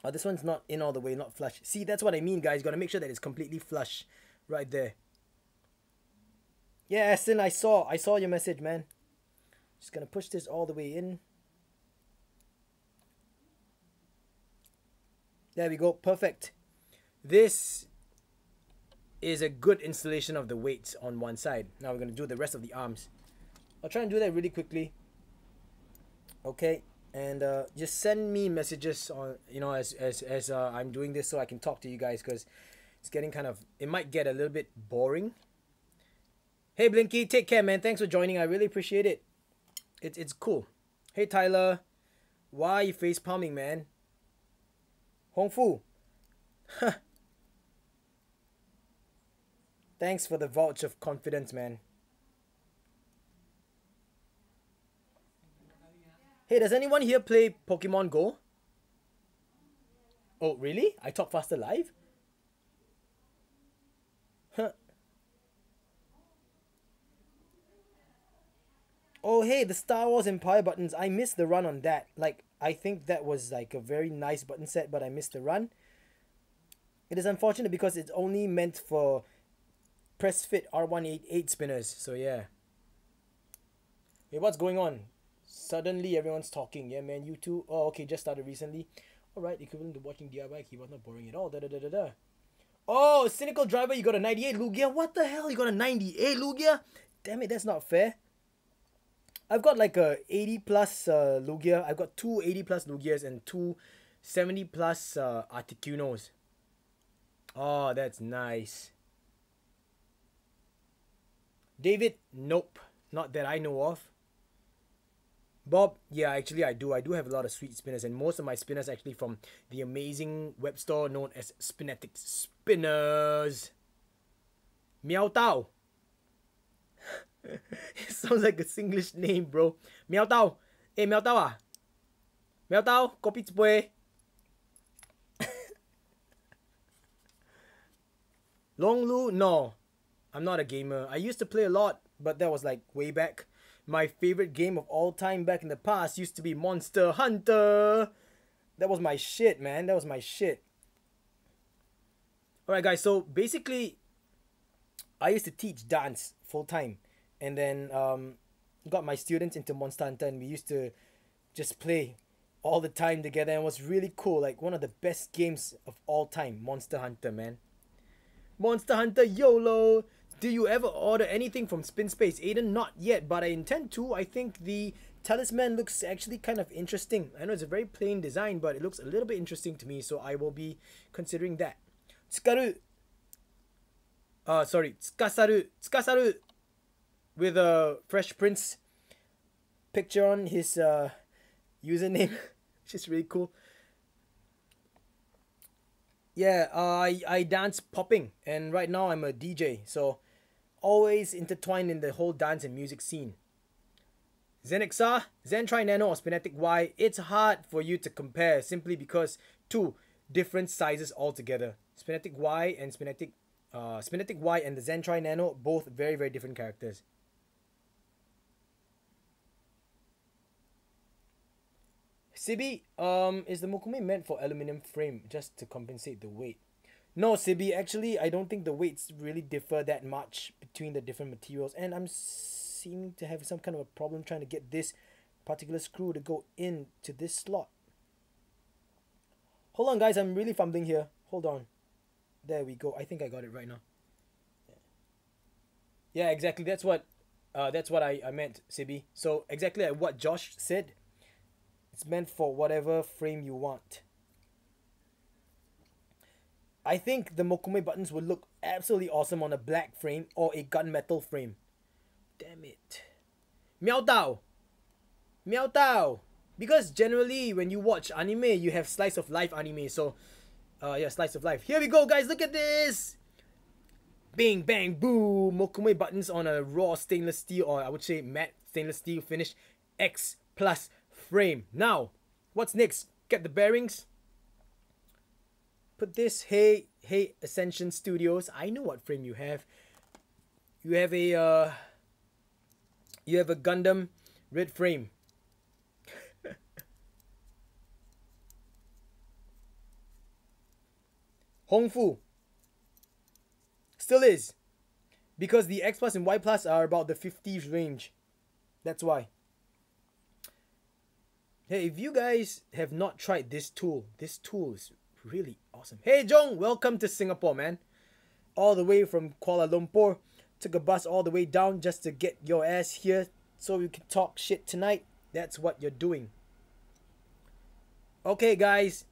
Speaker 1: Oh, this one's not in all the way, not flush. See, that's what I mean, guys. Got to make sure that it's completely flush right there. Yeah, Aston, I saw. I saw your message, man. Just going to push this all the way in. There we go. Perfect. This is a good installation of the weights on one side. Now we're gonna do the rest of the arms. I'll try and do that really quickly. Okay, and uh, just send me messages on you know as as as uh, I'm doing this so I can talk to you guys because it's getting kind of it might get a little bit boring. Hey Blinky, take care, man. Thanks for joining. I really appreciate it. It's it's cool. Hey Tyler, why you face palming, man? Hong Fu. Thanks for the vouch of confidence, man. Hey, does anyone here play Pokemon Go? Oh, really? I talk faster live? Oh, hey, the Star Wars Empire buttons. I missed the run on that. Like, I think that was like a very nice button set, but I missed the run. It is unfortunate because it's only meant for press fit R188 spinners. So, yeah. Hey, what's going on? Suddenly everyone's talking. Yeah, man, you too. Oh, okay, just started recently. Alright, equivalent to watching DIY keyboard, not boring at all. Da da da da da. Oh, cynical driver, you got a 98 Lugia. What the hell? You got a 98 Lugia? Damn it, that's not fair. I've got like a 80 plus uh, Lugia. I've got two 80 plus Lugias and two 70 plus uh, Articunos. Oh, that's nice. David, nope. Not that I know of. Bob, yeah, actually I do. I do have a lot of sweet spinners, and most of my spinners actually from the amazing web store known as Spinetic Spinners. Meow Tao. It sounds like a Singlish name, bro. Meow Tao. Eh, Meow Tao ah? Meow Tao, kopi cepue. Long Lu, no. I'm not a gamer. I used to play a lot, but that was like way back. My favorite game of all time back in the past used to be Monster Hunter. That was my shit, man. That was my shit. Alright, guys, so basically, I used to teach dance full time. And then um, got my students into Monster Hunter, and we used to just play all the time together. And it was really cool. Like, one of the best games of all time Monster Hunter, man. Monster Hunter YOLO! Do you ever order anything from Spin Space? Aiden, not yet, but I intend to. I think the talisman looks actually kind of interesting. I know it's a very plain design, but it looks a little bit interesting to me, so I will be considering that. Tsukaru. Uh, sorry, Tsukasaru. Tsukasaru with a Fresh Prince picture on his uh, username, which is really cool. Yeah, I, I dance popping, and right now I'm a DJ, so always intertwined in the whole dance and music scene. Zenixar, Zentri Nano or Spinetic Y, it's hard for you to compare simply because two different sizes altogether. Spinetic Y and Spinetic uh, Spinetic Y and the Zentri Nano, both very, very different characters. Sibi, um, is the Mokume meant for aluminum frame just to compensate the weight? No, Sibi, actually, I don't think the weights really differ that much between the different materials. And I'm seeming to have some kind of a problem trying to get this particular screw to go into this slot. Hold on, guys. I'm really fumbling here. Hold on. There we go. I think I got it right now. Yeah, exactly. That's what uh, that's what I, I meant, Sibi. So exactly like what Josh said. It's meant for whatever frame you want. I think the Mokume buttons would look absolutely awesome on a black frame or a gunmetal frame. Damn it. Miao Tao! Miao Tao! Because generally when you watch anime, you have slice of life anime, so uh yeah, slice of life. Here we go guys, look at this! Bing bang boom! Mokume buttons on a raw stainless steel or I would say matte stainless steel finish X plus frame. Now, what's next? Get the bearings, put this hey hey ascension studios. I know what frame you have. You have a uh you have a gundam red frame. Hongfu. Still is. Because the x plus and y plus are about the 50s range. That's why hey if you guys have not tried this tool this tool is really awesome. Hey Jong, welcome to Singapore, man. all the way from Kuala Lumpur. Took a bus all the way down just to get your ass here so we can talk shit tonight. That's what you're doing. Okay, guys.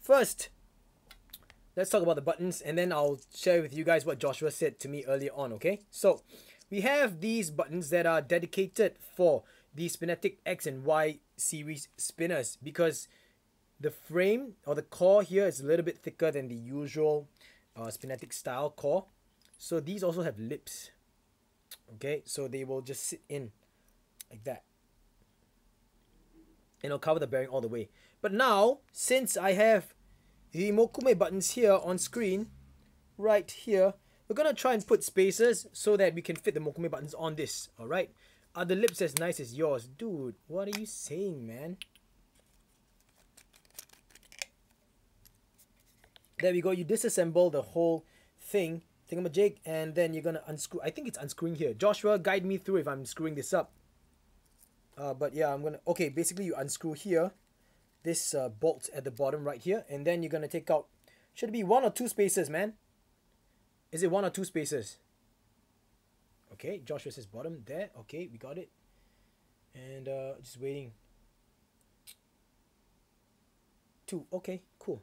Speaker 1: First, let's talk about the buttons and then I'll share with you guys what Joshua said to me earlier on, okay? So, we have these buttons that are dedicated for the Spinetic X and Y series spinners because the frame or the core here is a little bit thicker than the usual uh, Spinetic style core. So these also have lips. Okay, so they will just sit in like that. And it'll cover the bearing all the way. But now, since I have the Mokume buttons here on screen, right here, we're gonna try and put spacers so that we can fit the Mokume buttons on this, alright? Are the lips as nice as yours? Dude, what are you saying, man? There we go. You disassemble the whole thing, thingamajig, and then you're gonna unscrew. I think it's unscrewing here. Joshua, guide me through if I'm screwing this up. Uh, but yeah, I'm gonna. Okay, basically you unscrew here, this uh, bolt at the bottom right here, and then you're gonna take out. Should be one or two spaces, man? Is it one or two spaces? Okay, Joshua says bottom there. Okay, we got it. And uh, just waiting. Two. Okay, cool.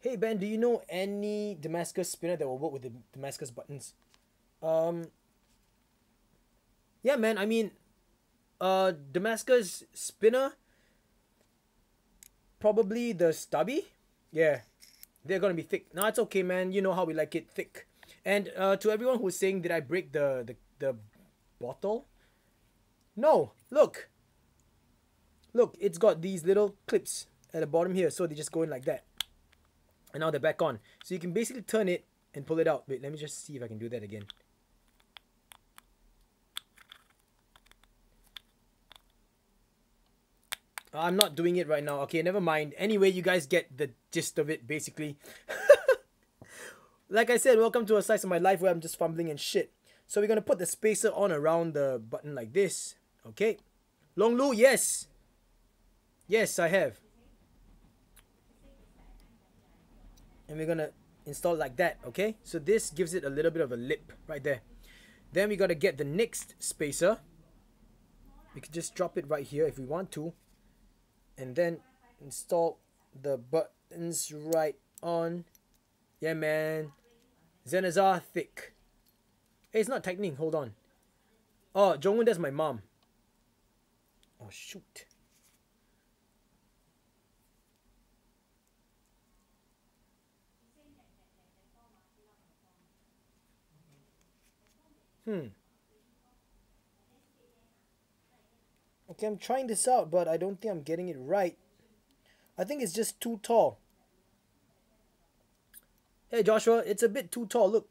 Speaker 1: Hey Ben, do you know any Damascus spinner that will work with the Damascus buttons? Um. Yeah, man. I mean, uh, Damascus spinner. Probably the stubby. Yeah, they're gonna be thick. No, it's okay, man. You know how we like it thick. And uh, to everyone who's saying, did I break the the the bottle? No. Look. Look, it's got these little clips at the bottom here, so they just go in like that. And now they're back on. So you can basically turn it and pull it out. Wait, let me just see if I can do that again. I'm not doing it right now. Okay, never mind. Anyway, you guys get the gist of it, basically. like I said, welcome to a slice of my life where I'm just fumbling and shit. So we're going to put the spacer on around the button like this. Okay. Long Lu, yes. Yes, I have. And we're going to install like that, okay? So this gives it a little bit of a lip right there. Then we got to get the next spacer. We can just drop it right here if we want to and then install the buttons right on yeah man Zenazar thick hey it's not tightening hold on oh Jongwon that's my mom oh shoot hmm Okay, I'm trying this out, but I don't think I'm getting it right. I think it's just too tall. Hey Joshua, it's a bit too tall, look.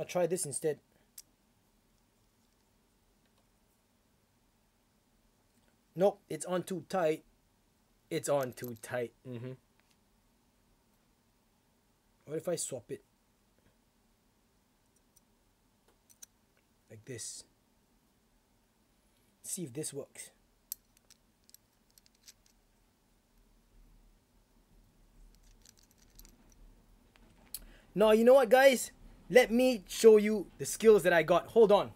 Speaker 1: I'll try this instead. Nope, it's on too tight. It's on too tight. Mm-hmm. What if I swap it? like this see if this works No, you know what guys let me show you the skills that I got hold on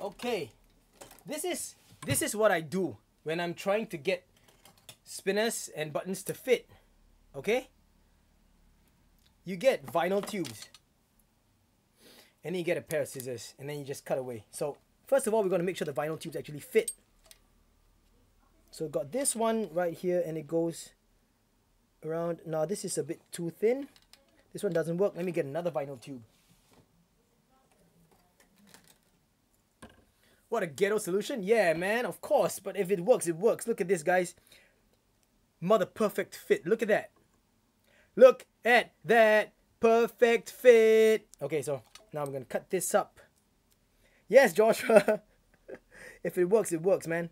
Speaker 1: okay this is this is what I do when I'm trying to get spinners and buttons to fit okay you get vinyl tubes. And then you get a pair of scissors. And then you just cut away. So first of all, we're going to make sure the vinyl tubes actually fit. So got this one right here. And it goes around. Now this is a bit too thin. This one doesn't work. Let me get another vinyl tube. What a ghetto solution. Yeah, man, of course. But if it works, it works. Look at this, guys. Mother perfect fit. Look at that. Look at that perfect fit. Okay, so now I'm going to cut this up. Yes, Joshua. if it works, it works, man.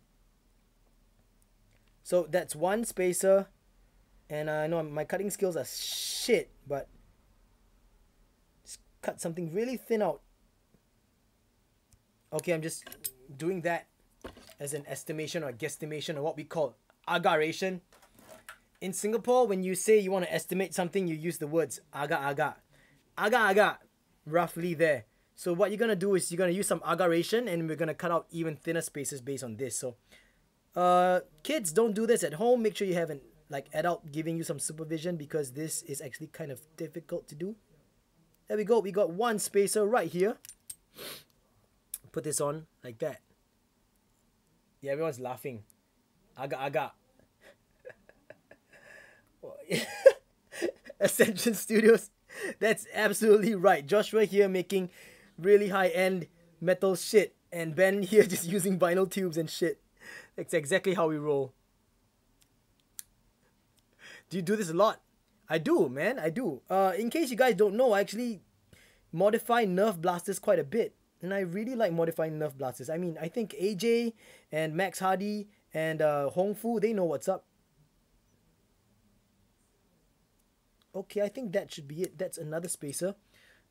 Speaker 1: So that's one spacer. And I know my cutting skills are shit, but just cut something really thin out. Okay, I'm just doing that as an estimation or guesstimation or what we call agaration. In Singapore, when you say you want to estimate something, you use the words aga aga. Aga aga, roughly there. So what you're gonna do is you're gonna use some agaration and we're gonna cut out even thinner spaces based on this. So uh kids don't do this at home. Make sure you have an like adult giving you some supervision because this is actually kind of difficult to do. There we go. We got one spacer right here. Put this on like that. Yeah, everyone's laughing. Aga aga. Ascension Studios. That's absolutely right. Joshua here making really high end metal shit, and Ben here just using vinyl tubes and shit. That's exactly how we roll. Do you do this a lot? I do, man. I do. Uh, in case you guys don't know, I actually modify Nerf blasters quite a bit, and I really like modifying Nerf blasters. I mean, I think AJ and Max Hardy and uh, Hong Fu they know what's up. Okay, I think that should be it. That's another spacer.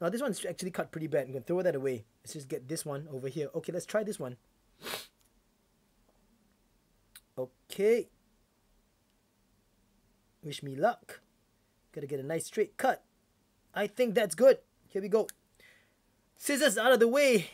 Speaker 1: Now this one's actually cut pretty bad. I'm gonna throw that away. Let's just get this one over here. Okay, let's try this one. Okay. Wish me luck. Gotta get a nice straight cut. I think that's good. Here we go. Scissors out of the way.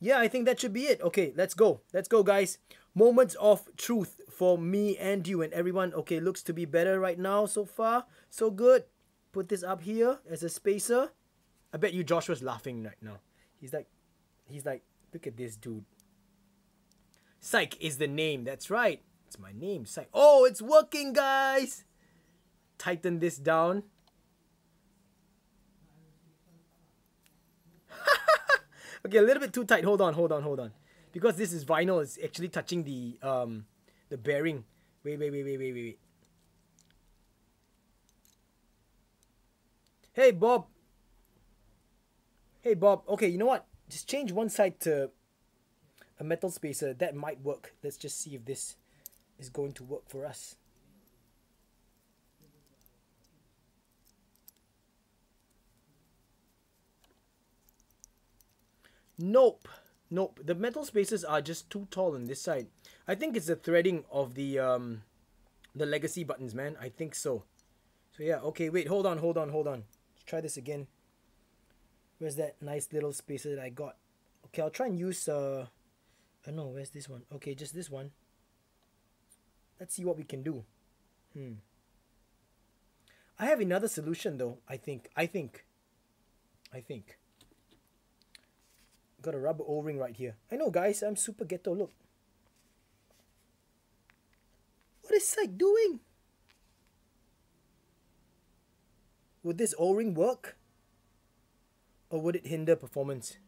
Speaker 1: Yeah, I think that should be it. Okay, let's go. Let's go, guys. Moments of truth for me and you and everyone. Okay, looks to be better right now so far. So good. Put this up here as a spacer. I bet you Joshua's laughing right now. He's like, he's like, look at this dude. Psych is the name. That's right. It's my name, Psych. Oh, it's working, guys. Tighten this down. okay, a little bit too tight. Hold on, hold on, hold on. Because this is vinyl, it's actually touching the um the bearing. Wait, wait, wait, wait, wait, wait, wait. Hey, Bob. Hey, Bob. Okay, you know what? Just change one side to a metal spacer. That might work. Let's just see if this is going to work for us. Nope. Nope. The metal spaces are just too tall on this side. I think it's the threading of the um the legacy buttons, man. I think so. So yeah, okay, wait, hold on, hold on, hold on. Let's try this again. Where's that nice little spacer that I got? Okay, I'll try and use uh I know, where's this one? Okay, just this one. Let's see what we can do. Hmm. I have another solution though, I think. I think. I think. Got a rubber O-ring right here. I know guys, I'm super ghetto, look. What is Psych doing? Would this O-ring work? Or would it hinder performance?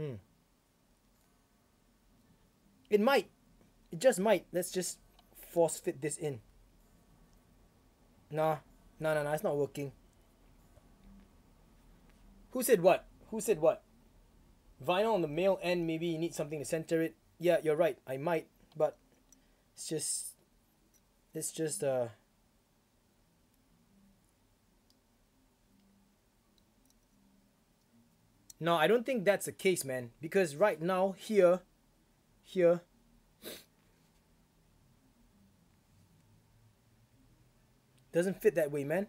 Speaker 1: Hmm. It might. It just might. Let's just force fit this in. Nah. No, no, no. It's not working. Who said what? Who said what? Vinyl on the male end, maybe you need something to center it. Yeah, you're right. I might. But it's just... It's just, uh... No, I don't think that's the case, man. Because right now, here, here, doesn't fit that way, man.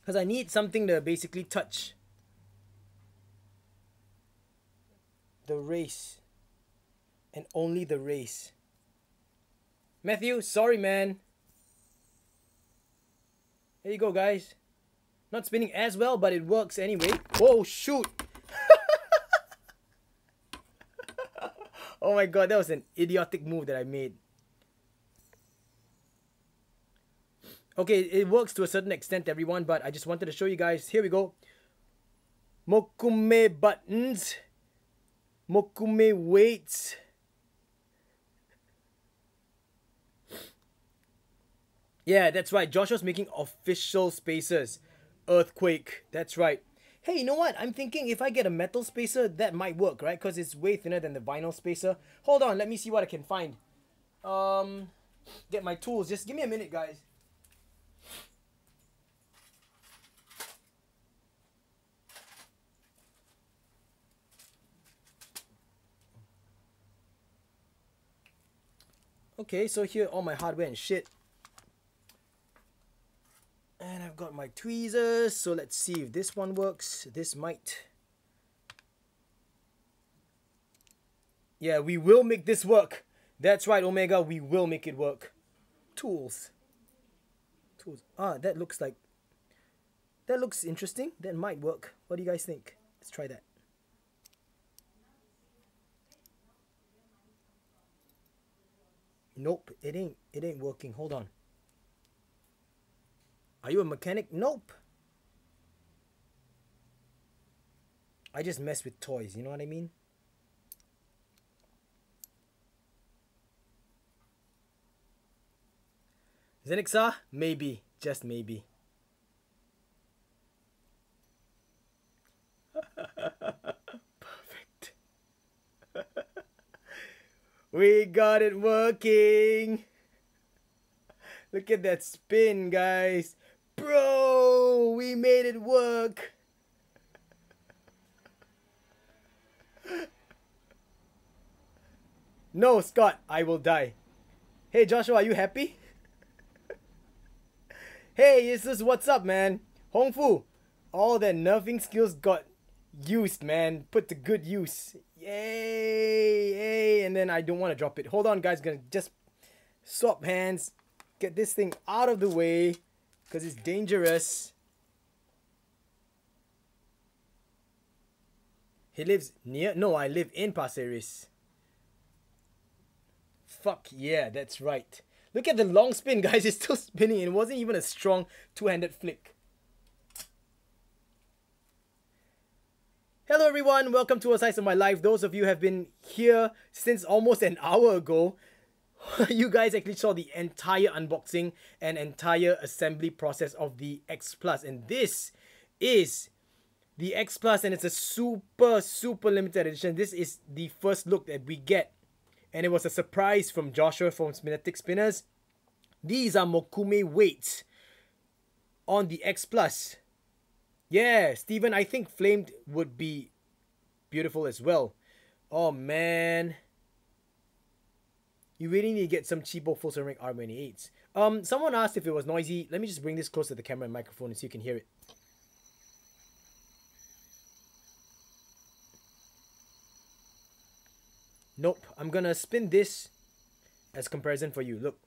Speaker 1: Because I need something to basically touch the race. And only the race. Matthew, sorry, man. There you go, guys. Not spinning as well, but it works anyway. Whoa, shoot! Oh my god, that was an idiotic move that I made. Okay, it works to a certain extent, everyone, but I just wanted to show you guys. Here we go. Mokume buttons. Mokume weights. Yeah, that's right. Joshua's making official spaces. Earthquake. That's right hey, you know what? I'm thinking if I get a metal spacer, that might work, right? Because it's way thinner than the vinyl spacer. Hold on, let me see what I can find. Um, get my tools. Just give me a minute, guys. Okay, so here all my hardware and shit. And I've got my tweezers, so let's see if this one works. This might. Yeah, we will make this work. That's right, Omega, we will make it work. Tools. Tools. Ah, that looks like... That looks interesting. That might work. What do you guys think? Let's try that. Nope, it ain't. It ain't working. Hold on. Are you a mechanic? Nope. I just mess with toys, you know what I mean? Zenixa? Maybe. Just maybe. Perfect. we got it working. Look at that spin, guys. Bro, we made it work. No, Scott, I will die. Hey, Joshua, are you happy? hey, this is what's up, man. Hong Fu, all that nerfing skills got used, man. Put to good use. Yay, yay. And then I don't want to drop it. Hold on, guys. Gonna just swap hands. Get this thing out of the way. Because it's dangerous. He lives near? No, I live in Pasir Ris. Fuck yeah, that's right. Look at the long spin, guys. It's still spinning. It wasn't even a strong two-handed flick. Hello everyone, welcome to a slice of my life. Those of you have been here since almost an hour ago. you guys actually saw the entire unboxing and entire assembly process of the X Plus, and this is the X Plus, and it's a super super limited edition. This is the first look that we get, and it was a surprise from Joshua from Spinetic Spinners. These are Mokume weights on the X Plus. Yeah, Steven, I think flamed would be beautiful as well. Oh man. You really need to get some cheapo full ceramic R28s. Um, someone asked if it was noisy. Let me just bring this close to the camera and microphone so you can hear it. Nope. I'm gonna spin this as comparison for you. Look.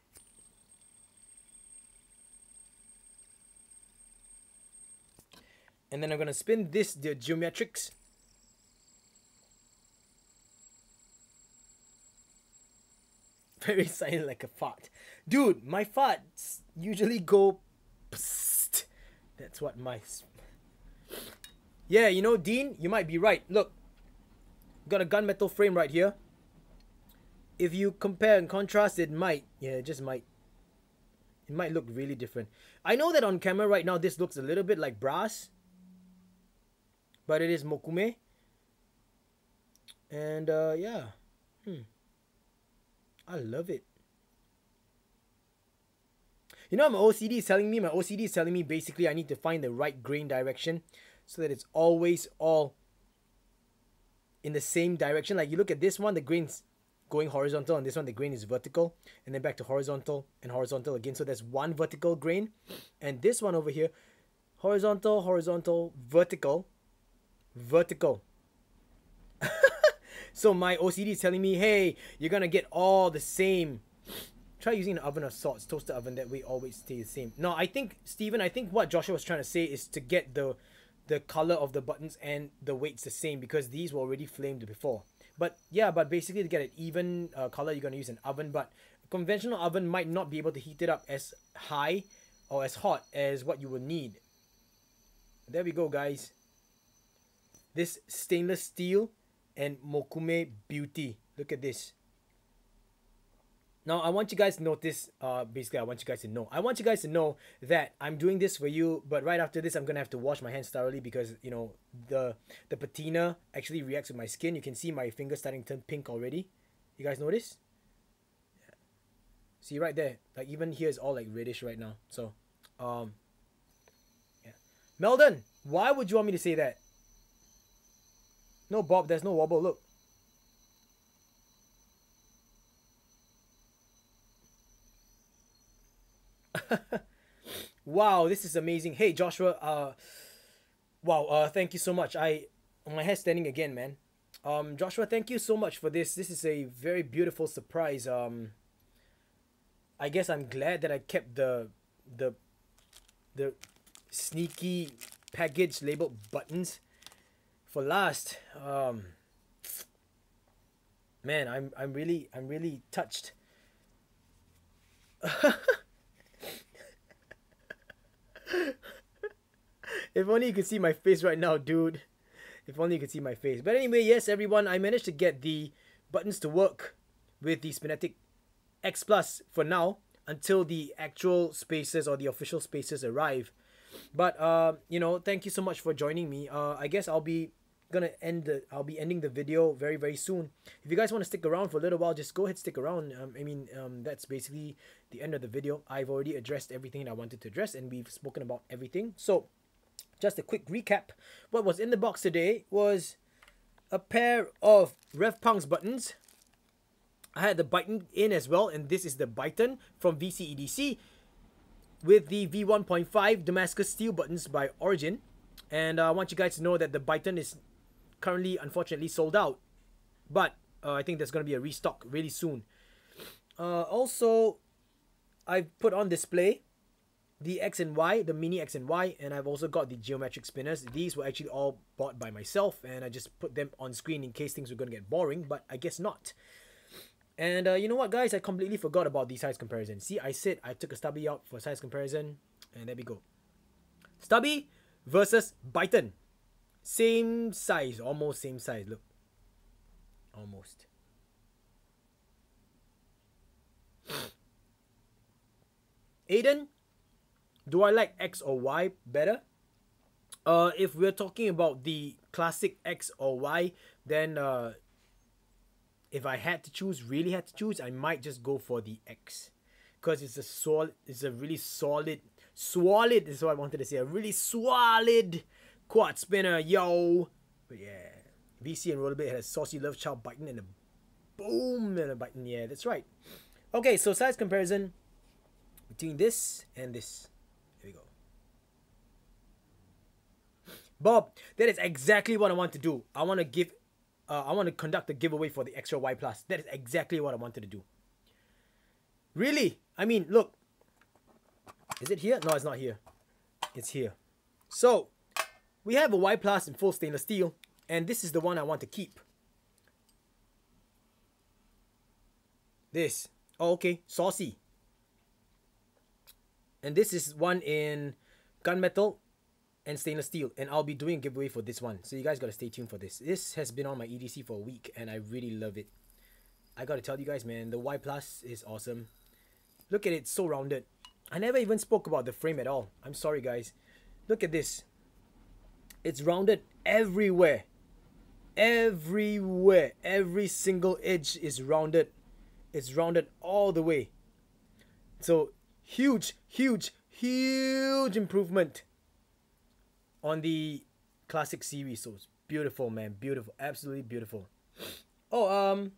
Speaker 1: And then I'm gonna spin this, the geometrics. Very silent like a fart. Dude, my farts usually go psst. That's what my... Yeah, you know, Dean, you might be right. Look, got a gunmetal frame right here. If you compare and contrast, it might, yeah, it just might. It might look really different. I know that on camera right now, this looks a little bit like brass. But it is Mokume. And, uh, yeah. Hmm. I love it. You know, my OCD is telling me, my OCD is telling me basically I need to find the right grain direction so that it's always all in the same direction. Like you look at this one, the grain's going horizontal, and this one, the grain is vertical, and then back to horizontal and horizontal again. So there's one vertical grain, and this one over here, horizontal, horizontal, vertical, vertical. So my OCD is telling me, hey, you're gonna get all the same try using an oven of sorts, toaster oven, that way always stay the same. No, I think, Stephen, I think what Joshua was trying to say is to get the the color of the buttons and the weights the same because these were already flamed before. But yeah, but basically to get an even uh, color, you're to use an oven. But a conventional oven might not be able to heat it up as high or as hot as what you will need. There we go, guys. This stainless steel and Mokume beauty. Look at this. Now, I want you guys to notice, uh, basically, I want you guys to know. I want you guys to know that I'm doing this for you, but right after this, I'm to have to wash my hands thoroughly because, you know, the the patina actually reacts with my skin. You can see my fingers starting to turn pink already. You guys notice? See right there, like even here is all like reddish right now. So, um, yeah. Meldon, why would you want me to say that? No, Bob, there's no wobble. Look. wow, this is amazing. Hey Joshua, uh wow, uh thank you so much. I my hair standing again, man. Um Joshua, thank you so much for this. This is a very beautiful surprise. Um I guess I'm glad that I kept the the the sneaky package labeled buttons for last. Um man, I'm I'm really I'm really touched. if only you could see my face right now, dude. If only you could see my face. But anyway, yes, everyone, I managed to get the buttons to work with the Spinetic X Plus for now until the actual spaces or the official spaces arrive. But uh, you know, thank you so much for joining me. Uh, I guess I'll be gonna end the I'll be ending the video very very soon. If you guys want to stick around for a little while, just go ahead stick around. Um, I mean, um, that's basically the end of the video. I've already addressed everything I wanted to address, and we've spoken about everything. So, just a quick recap. What was in the box today was a pair of Rev RevPunx buttons. I had the Biton in as well, and this is the Biton from VCEDC with the V1.5 Damascus steel buttons by Origin. And uh, I want you guys to know that the Biton is currently unfortunately sold out. But uh, I think there's going to be a restock really soon. Uh, also, I've put on display the X and Y, the mini X and Y, and I've also got the geometric spinners. These were actually all bought by myself, and I just put them on screen in case things were going to get boring, but I guess not. And uh, you know what, guys? I completely forgot about the size comparison. See, I said I took a stubby out for size comparison, and there we go. Stubby versus Biton. Same size, almost same size. Look. Almost. Aiden, do I like X or Y better? Uh, if we're talking about the classic X or Y, then uh, if I had to choose, really had to choose, I might just go for the X, because it's a solid, it's a really solid, solid is what I wanted to say, a really solid quad spinner, yo. But yeah, VC and Rollerblade had a saucy love child biting and a boom and a Biton. Yeah, that's right. Okay, so size comparison between this and this. Here we go. Bob, that is exactly what I want to do. I want to give, uh, I want to conduct a giveaway for the extra Y plus. That is exactly what I wanted to do. Really? I mean, look. Is it here? No, it's not here. It's here. So, we have a Y plus in full stainless steel, and this is the one I want to keep. This. Oh, okay. Saucy. And this is one in gunmetal and stainless steel. And I'll be doing a giveaway for this one. So you guys got to stay tuned for this. This has been on my EDC for a week, and I really love it. I got to tell you guys, man, the Y Plus is awesome. Look at it, so rounded. I never even spoke about the frame at all. I'm sorry, guys. Look at this. It's rounded everywhere. Everywhere. Every single edge is rounded. It's rounded all the way. So huge, huge, huge improvement on the classic series. So it's beautiful, man. Beautiful. Absolutely beautiful. Oh, um,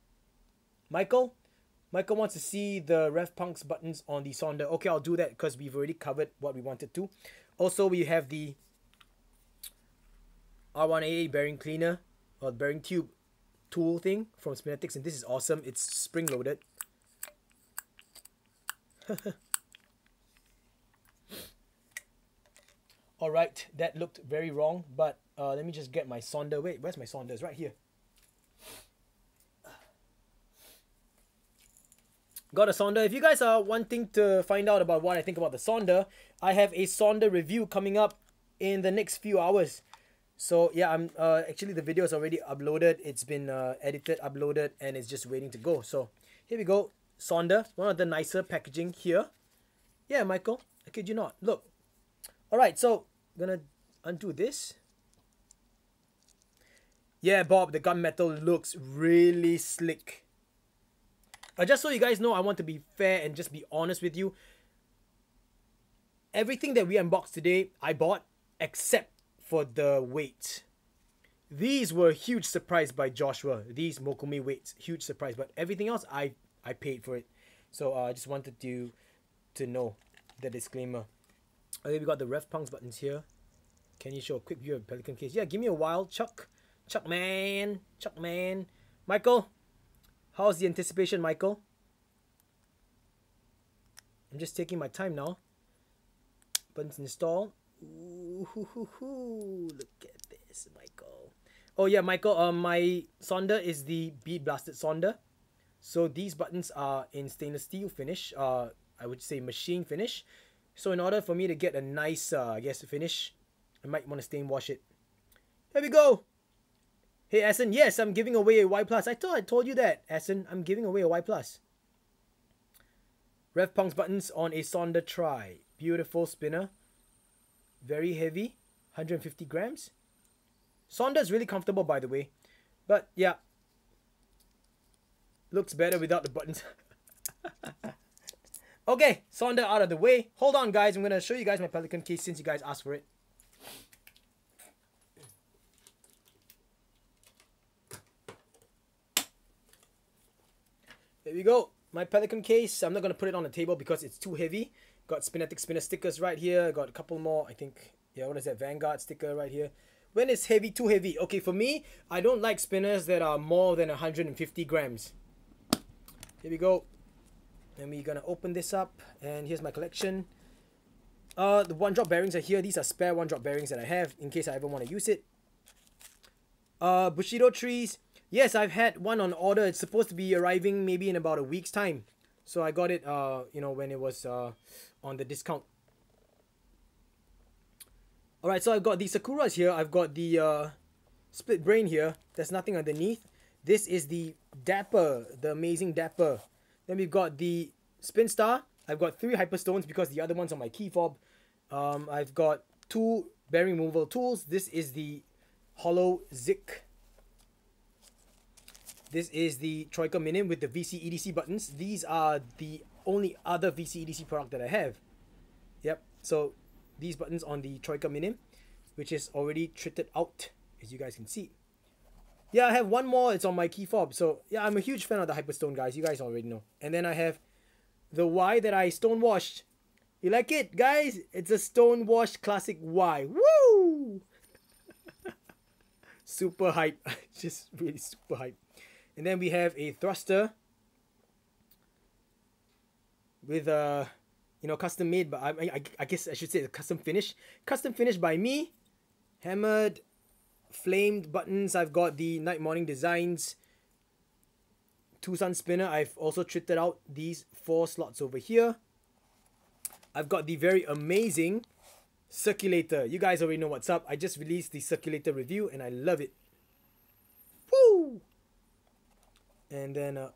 Speaker 1: Michael? Michael wants to see the RevPunx buttons on the Sonder. Okay, I'll do that because we've already covered what we wanted to. Also, we have the R1AA bearing cleaner or bearing tube tool thing from Spinetics and this is awesome. It's spring loaded. Alright, that looked very wrong, but uh, let me just get my sonder. Wait, where's my sonder? It's right here. Got a sonder. If you guys are wanting to find out about what I think about the sonder, I have a sonder review coming up in the next few hours. So yeah, I'm uh, actually the video is already uploaded. It's been uh, edited, uploaded, and it's just waiting to go. So here we go. Sonder, one of the nicer packaging here. Yeah, Michael, I kid you not. Look. All right, so gonna undo this. Yeah, Bob, the gunmetal looks really slick. Uh, just so you guys know, I want to be fair and just be honest with you. Everything that we unboxed today, I bought, except for the weight. These were huge surprise by Joshua. These Mokume weights, huge surprise. But everything else, I I paid for it. So uh, I just wanted to to know. the disclaimer. Okay, we got the RevPunx buttons here. Can you show a quick view of Pelican case? Yeah, give me a while, Chuck. Chuck man, Chuck man. Michael, how's the anticipation, Michael? I'm just taking my time now. Buttons install. Ooh, look at this, Michael. Oh yeah, Michael. Um, my sonder is the bead blasted sonder. So these buttons are in stainless steel finish. Uh, I would say machine finish. So in order for me to get a nice, uh, I guess, finish, I might want to stain wash it. There we go. Hey, Essen, yes, I'm giving away a Y+. plus. I thought I told you that, Essen. I'm giving away a Y+. plus. RevPunx buttons on a Sonder try. Beautiful spinner. Very heavy. 150 grams. Sonder is really comfortable, by the way. But, yeah. Looks better without the buttons. okay, Sonder out of the way. Hold on, guys. I'm going to show you guys my Pelican case since you guys asked for it. There we go. My Pelican case. I'm not going to put it on the table because it's too heavy. Got Spinetic Spinner stickers right here. Got a couple more, I think. Yeah, what is that? Vanguard sticker right here. When is heavy too heavy? Okay, for me, I don't like spinners that are more than 150 grams. Here we go. And we're to open this up. And here's my collection. Uh, the one drop bearings are here. These are spare one drop bearings that I have in case I ever want to use it. Uh, Bushido trees. Yes, I've had one on order. It's supposed to be arriving maybe in about a week's time. So I got it, uh, you know, when it was uh, on the discount. Alright, so I've got the Sakuras here. I've got the uh, Split Brain here. There's nothing underneath. This is the Dapper, the amazing Dapper. Then we've got the Spin Star. I've got three Hyperstones because the other one's on my key fob. Um, I've got two bearing removal tools. This is the Hollow Zik this is the Troika Minim with the VC EDC buttons. These are the only other VCEDC product that I have. Yep. So these buttons on the Troika Minim, which is already treated out, as you guys can see. Yeah, I have one more. It's on my key fob. So yeah, I'm a huge fan of the Hyperstone guys. You guys already know. And then I have the Y that I stone washed. You like it, guys? It's a stone washed classic Y. Woo! super hype. Just really super hype. And then we have a thruster with uh, you know, custom made, but I, I, I guess I should say custom finish. Custom finish by me. Hammered, flamed buttons. I've got the night morning designs. Tucson spinner. I've also treated out these four slots over here. I've got the very amazing circulator. You guys already know what's up. I just released the circulator review and I love it. Woo! and then uh,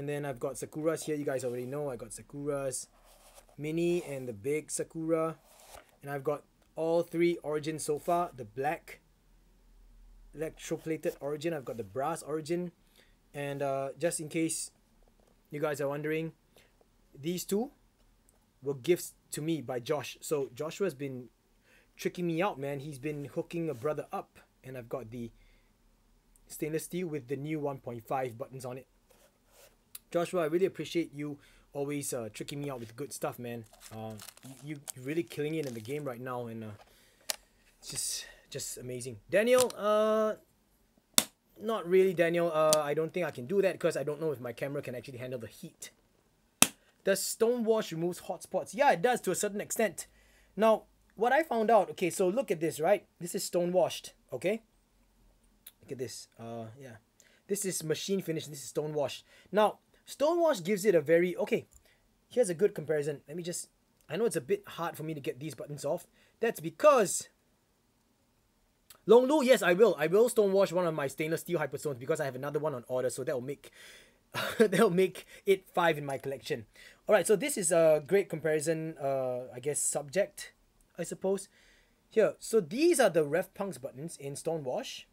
Speaker 1: and then I've got Sakuras here. You guys already know I got Sakuras, mini and the big Sakura, and I've got all three origin so far. The black electroplated origin. I've got the brass origin, and uh, just in case you guys are wondering, these two were gifts to me by Josh. So Joshua's been tricking me out, man. He's been hooking a brother up, and I've got the stainless steel with the new 1.5 buttons on it. Joshua, I really appreciate you always uh, tricking me out with good stuff, man. Uh, you, you're really killing it in the game right now, and uh, it's just just amazing. Daniel, uh, not really, Daniel. Uh, I don't think I can do that because I don't know if my camera can actually handle the heat. Does stone wash removes hot spots? Yeah, it does to a certain extent. Now, what I found out, okay, so look at this, right? This is stone washed, okay? Look at this. Uh, yeah. This is machine finish. This is stone wash. Now, stone wash gives it a very... Okay, here's a good comparison. Let me just... I know it's a bit hard for me to get these buttons off. That's because... Long Lu, yes, I will. I will stone wash one of my stainless steel hyperstones because I have another one on order. So that will make... that'll make it five in my collection. Alright, so this is a great comparison, uh, I guess, subject, I suppose. Here, so these are the RevPunx buttons in Stone Wash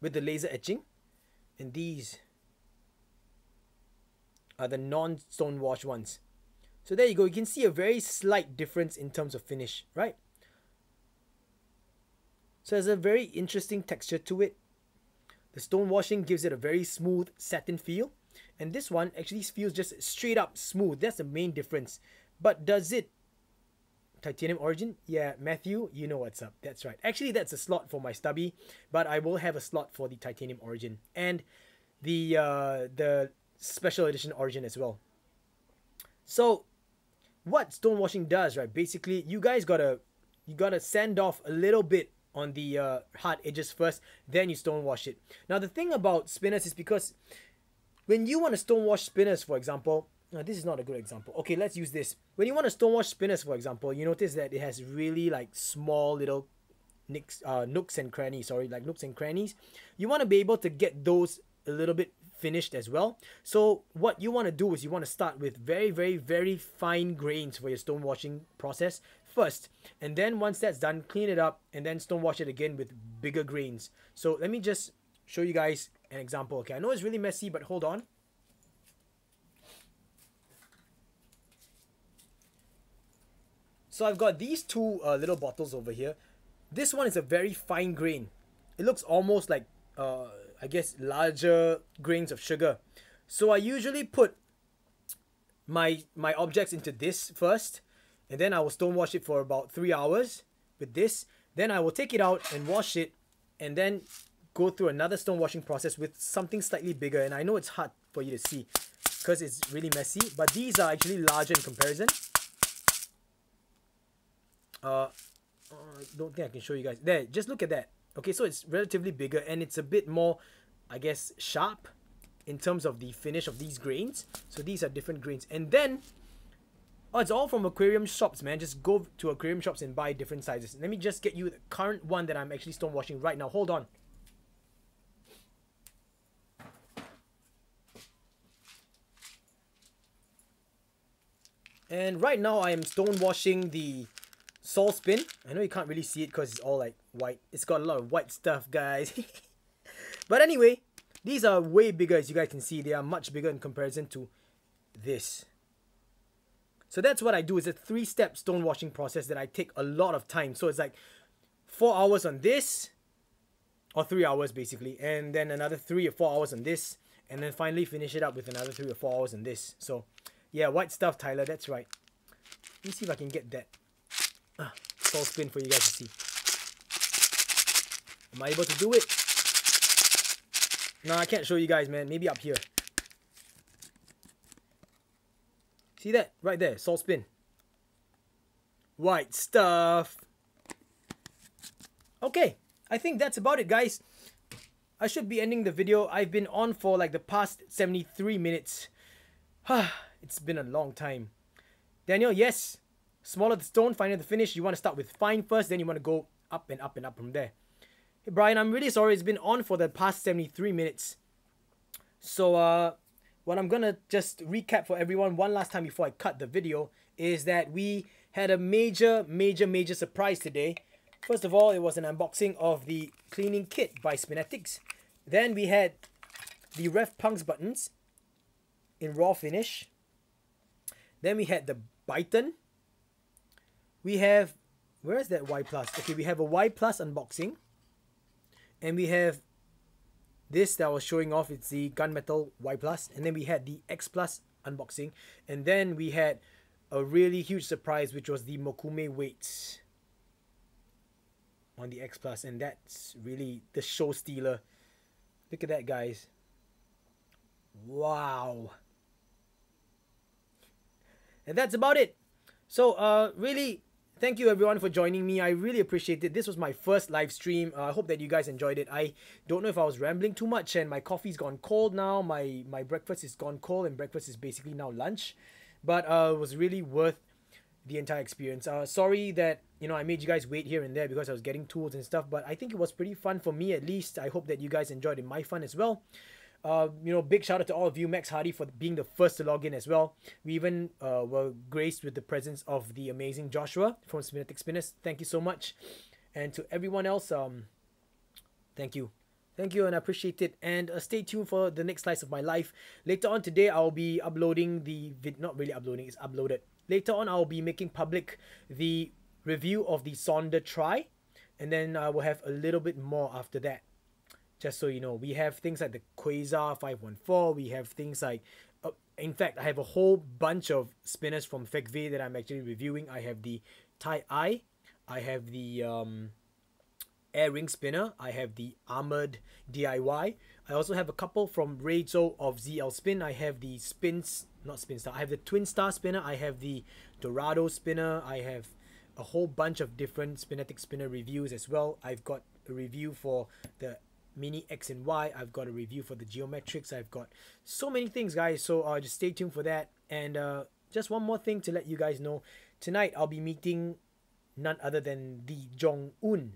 Speaker 1: with the laser etching and these are the non-stone wash ones so there you go you can see a very slight difference in terms of finish right so there's a very interesting texture to it the stone washing gives it a very smooth satin feel and this one actually feels just straight up smooth. That's the main difference. But does it titanium origin? Yeah, Matthew, you know what's up. That's right. Actually, that's a slot for my stubby, but I will have a slot for the titanium origin and the uh, the special edition origin as well. So, what stonewashing does, right? Basically, you guys gotta you gotta sand off a little bit on the uh, hard edges first, then you stonewash it. Now, the thing about spinners is because when you want to stonewash spinners, for example, no, this is not a good example. Okay, let's use this. When you want to stonewash spinners, for example, you notice that it has really like small little nicks, uh, nooks and crannies. Sorry, like nooks and crannies. You want to be able to get those a little bit finished as well. So what you want to do is you want to start with very, very, very fine grains for your stonewashing process first. And then once that's done, clean it up and then stonewash it again with bigger grains. So let me just show you guys an example. Okay, I know it's really messy, but hold on. So I've got these two uh, little bottles over here. This one is a very fine grain. It looks almost like, uh, I guess, larger grains of sugar. So I usually put my my objects into this first, and then I will stone wash it for about three hours with this. Then I will take it out and wash it, and then go through another stone washing process with something slightly bigger. And I know it's hard for you to see because it's really messy, but these are actually larger in comparison. Uh, I don't think I can show you guys. There, just look at that. Okay, so it's relatively bigger and it's a bit more, I guess, sharp in terms of the finish of these grains. So these are different grains. And then, oh, it's all from aquarium shops, man. Just go to aquarium shops and buy different sizes. Let me just get you the current one that I'm actually stone washing right now. Hold on. And right now I am stone washing the Sol Spin. I know you can't really see it because it's all like white. It's got a lot of white stuff, guys. but anyway, these are way bigger as you guys can see. They are much bigger in comparison to this. So that's what I do. It's a three-step stone washing process that I take a lot of time. So it's like four hours on this, or three hours basically, and then another three or four hours on this, and then finally finish it up with another three or four hours on this. So yeah, white stuff, Tyler. That's right. Let me see if I can get that Ah, Sol spin for you guys to see. Am I able to do it? No, I can't show you guys, man. Maybe up here. See that? Right there. Sol spin. White stuff. Okay. I think that's about it, guys. I should be ending the video. I've been on for like the past 73 minutes. it's been a long time. Daniel, yes. Smaller the stone, finer the finish. You want to start with fine first, then you want to go up and up and up from there. Hey Brian, I'm really sorry. It's been on for the past 73 minutes. So uh, what I'm gonna just recap for everyone one last time before I cut the video is that we had a major, major, major surprise today. First of all, it was an unboxing of the cleaning kit by Spinetics. Then we had the RevPunx buttons in raw finish. Then we had the Biton we have where is that Y plus? Okay, we have a Y plus unboxing, and we have this that was showing off. It's the gunmetal Y plus, and then we had the X plus unboxing, and then we had a really huge surprise, which was the Mokume weights on the X plus, and that's really the show stealer. Look at that, guys! Wow. And that's about it. So, uh, really, thank you everyone for joining me. I really appreciate it. This was my first live stream. Uh, I hope that you guys enjoyed it. I don't know if I was rambling too much and my coffee's gone cold now. My my breakfast is gone cold and breakfast is basically now lunch. But uh, it was really worth the entire experience. Uh, sorry that you know I made you guys wait here and there because I was getting tools and stuff. But I think it was pretty fun for me at least. I hope that you guys enjoyed it. My fun as well. Uh, you know, big shout out to all of you, Max Hardy, for being the first to log in as well. We even uh, were graced with the presence of the amazing Joshua from Spinetic Spinners. Thank you so much. And to everyone else, um, thank you. Thank you and I appreciate it. And uh, stay tuned for the next slice of my life. Later on today, I'll be uploading the vid. Not really uploading, it's uploaded. Later on, I'll be making public the review of the Sonder Try. And then I will have a little bit more after that. Just so you know, we have things like the Quasar 514. We have things like, uh, in fact, I have a whole bunch of spinners from Fekve that I'm actually reviewing. I have the Tai I, I have the um, Air Ring Spinner, I have the Armored DIY. I also have a couple from Reizo of ZL Spin. I have the Spins, not Spin Star, I have the Twin Star Spinner, I have the Dorado Spinner, I have a whole bunch of different Spinetic Spinner reviews as well. I've got a review for the Mini X and Y. I've got a review for the Geometrics. I've got so many things, guys. So uh, just stay tuned for that. And uh, just one more thing to let you guys know. Tonight, I'll be meeting none other than the Jong Un.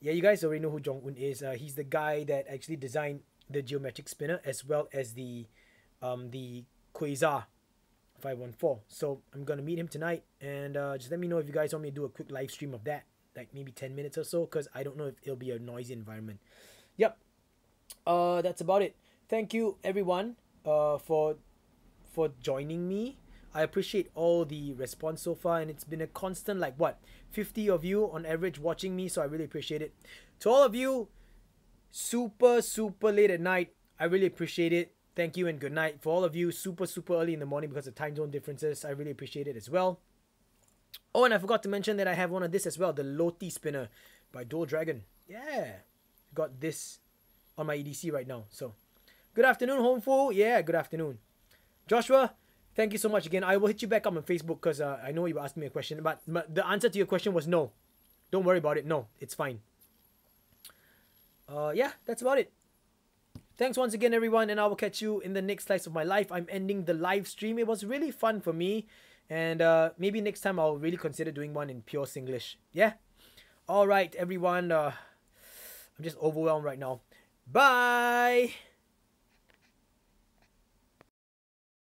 Speaker 1: Yeah, you guys already know who Jong Un is. Uh, he's the guy that actually designed the geometric spinner as well as the um, the Quasar 514. So I'm gonna meet him tonight, and uh, just let me know if you guys want me to do a quick live stream of that like maybe 10 minutes or so because I don't know if it'll be a noisy environment. Yep. Uh that's about it. Thank you everyone uh for for joining me. I appreciate all the response so far and it's been a constant like what 50 of you on average watching me so I really appreciate it. To all of you super super late at night, I really appreciate it. Thank you and good night. For all of you super super early in the morning because of time zone differences, I really appreciate it as well. Oh, and I forgot to mention that I have one of this as well, the Loti spinner by Dual Dragon. Yeah, got this on my EDC right now. So, good afternoon, Homeful. Yeah, good afternoon, Joshua. Thank you so much again. I will hit you back up on Facebook because uh, I know you asked me a question, but, but the answer to your question was no. Don't worry about it. No, it's fine. Uh, yeah, that's about it. Thanks once again, everyone, and I will catch you in the next slice of my life. I'm ending the live stream. It was really fun for me. And uh, maybe next time I'll really consider doing one in pure Singlish. Yeah? Alright, everyone. Uh, I'm just overwhelmed right now. Bye!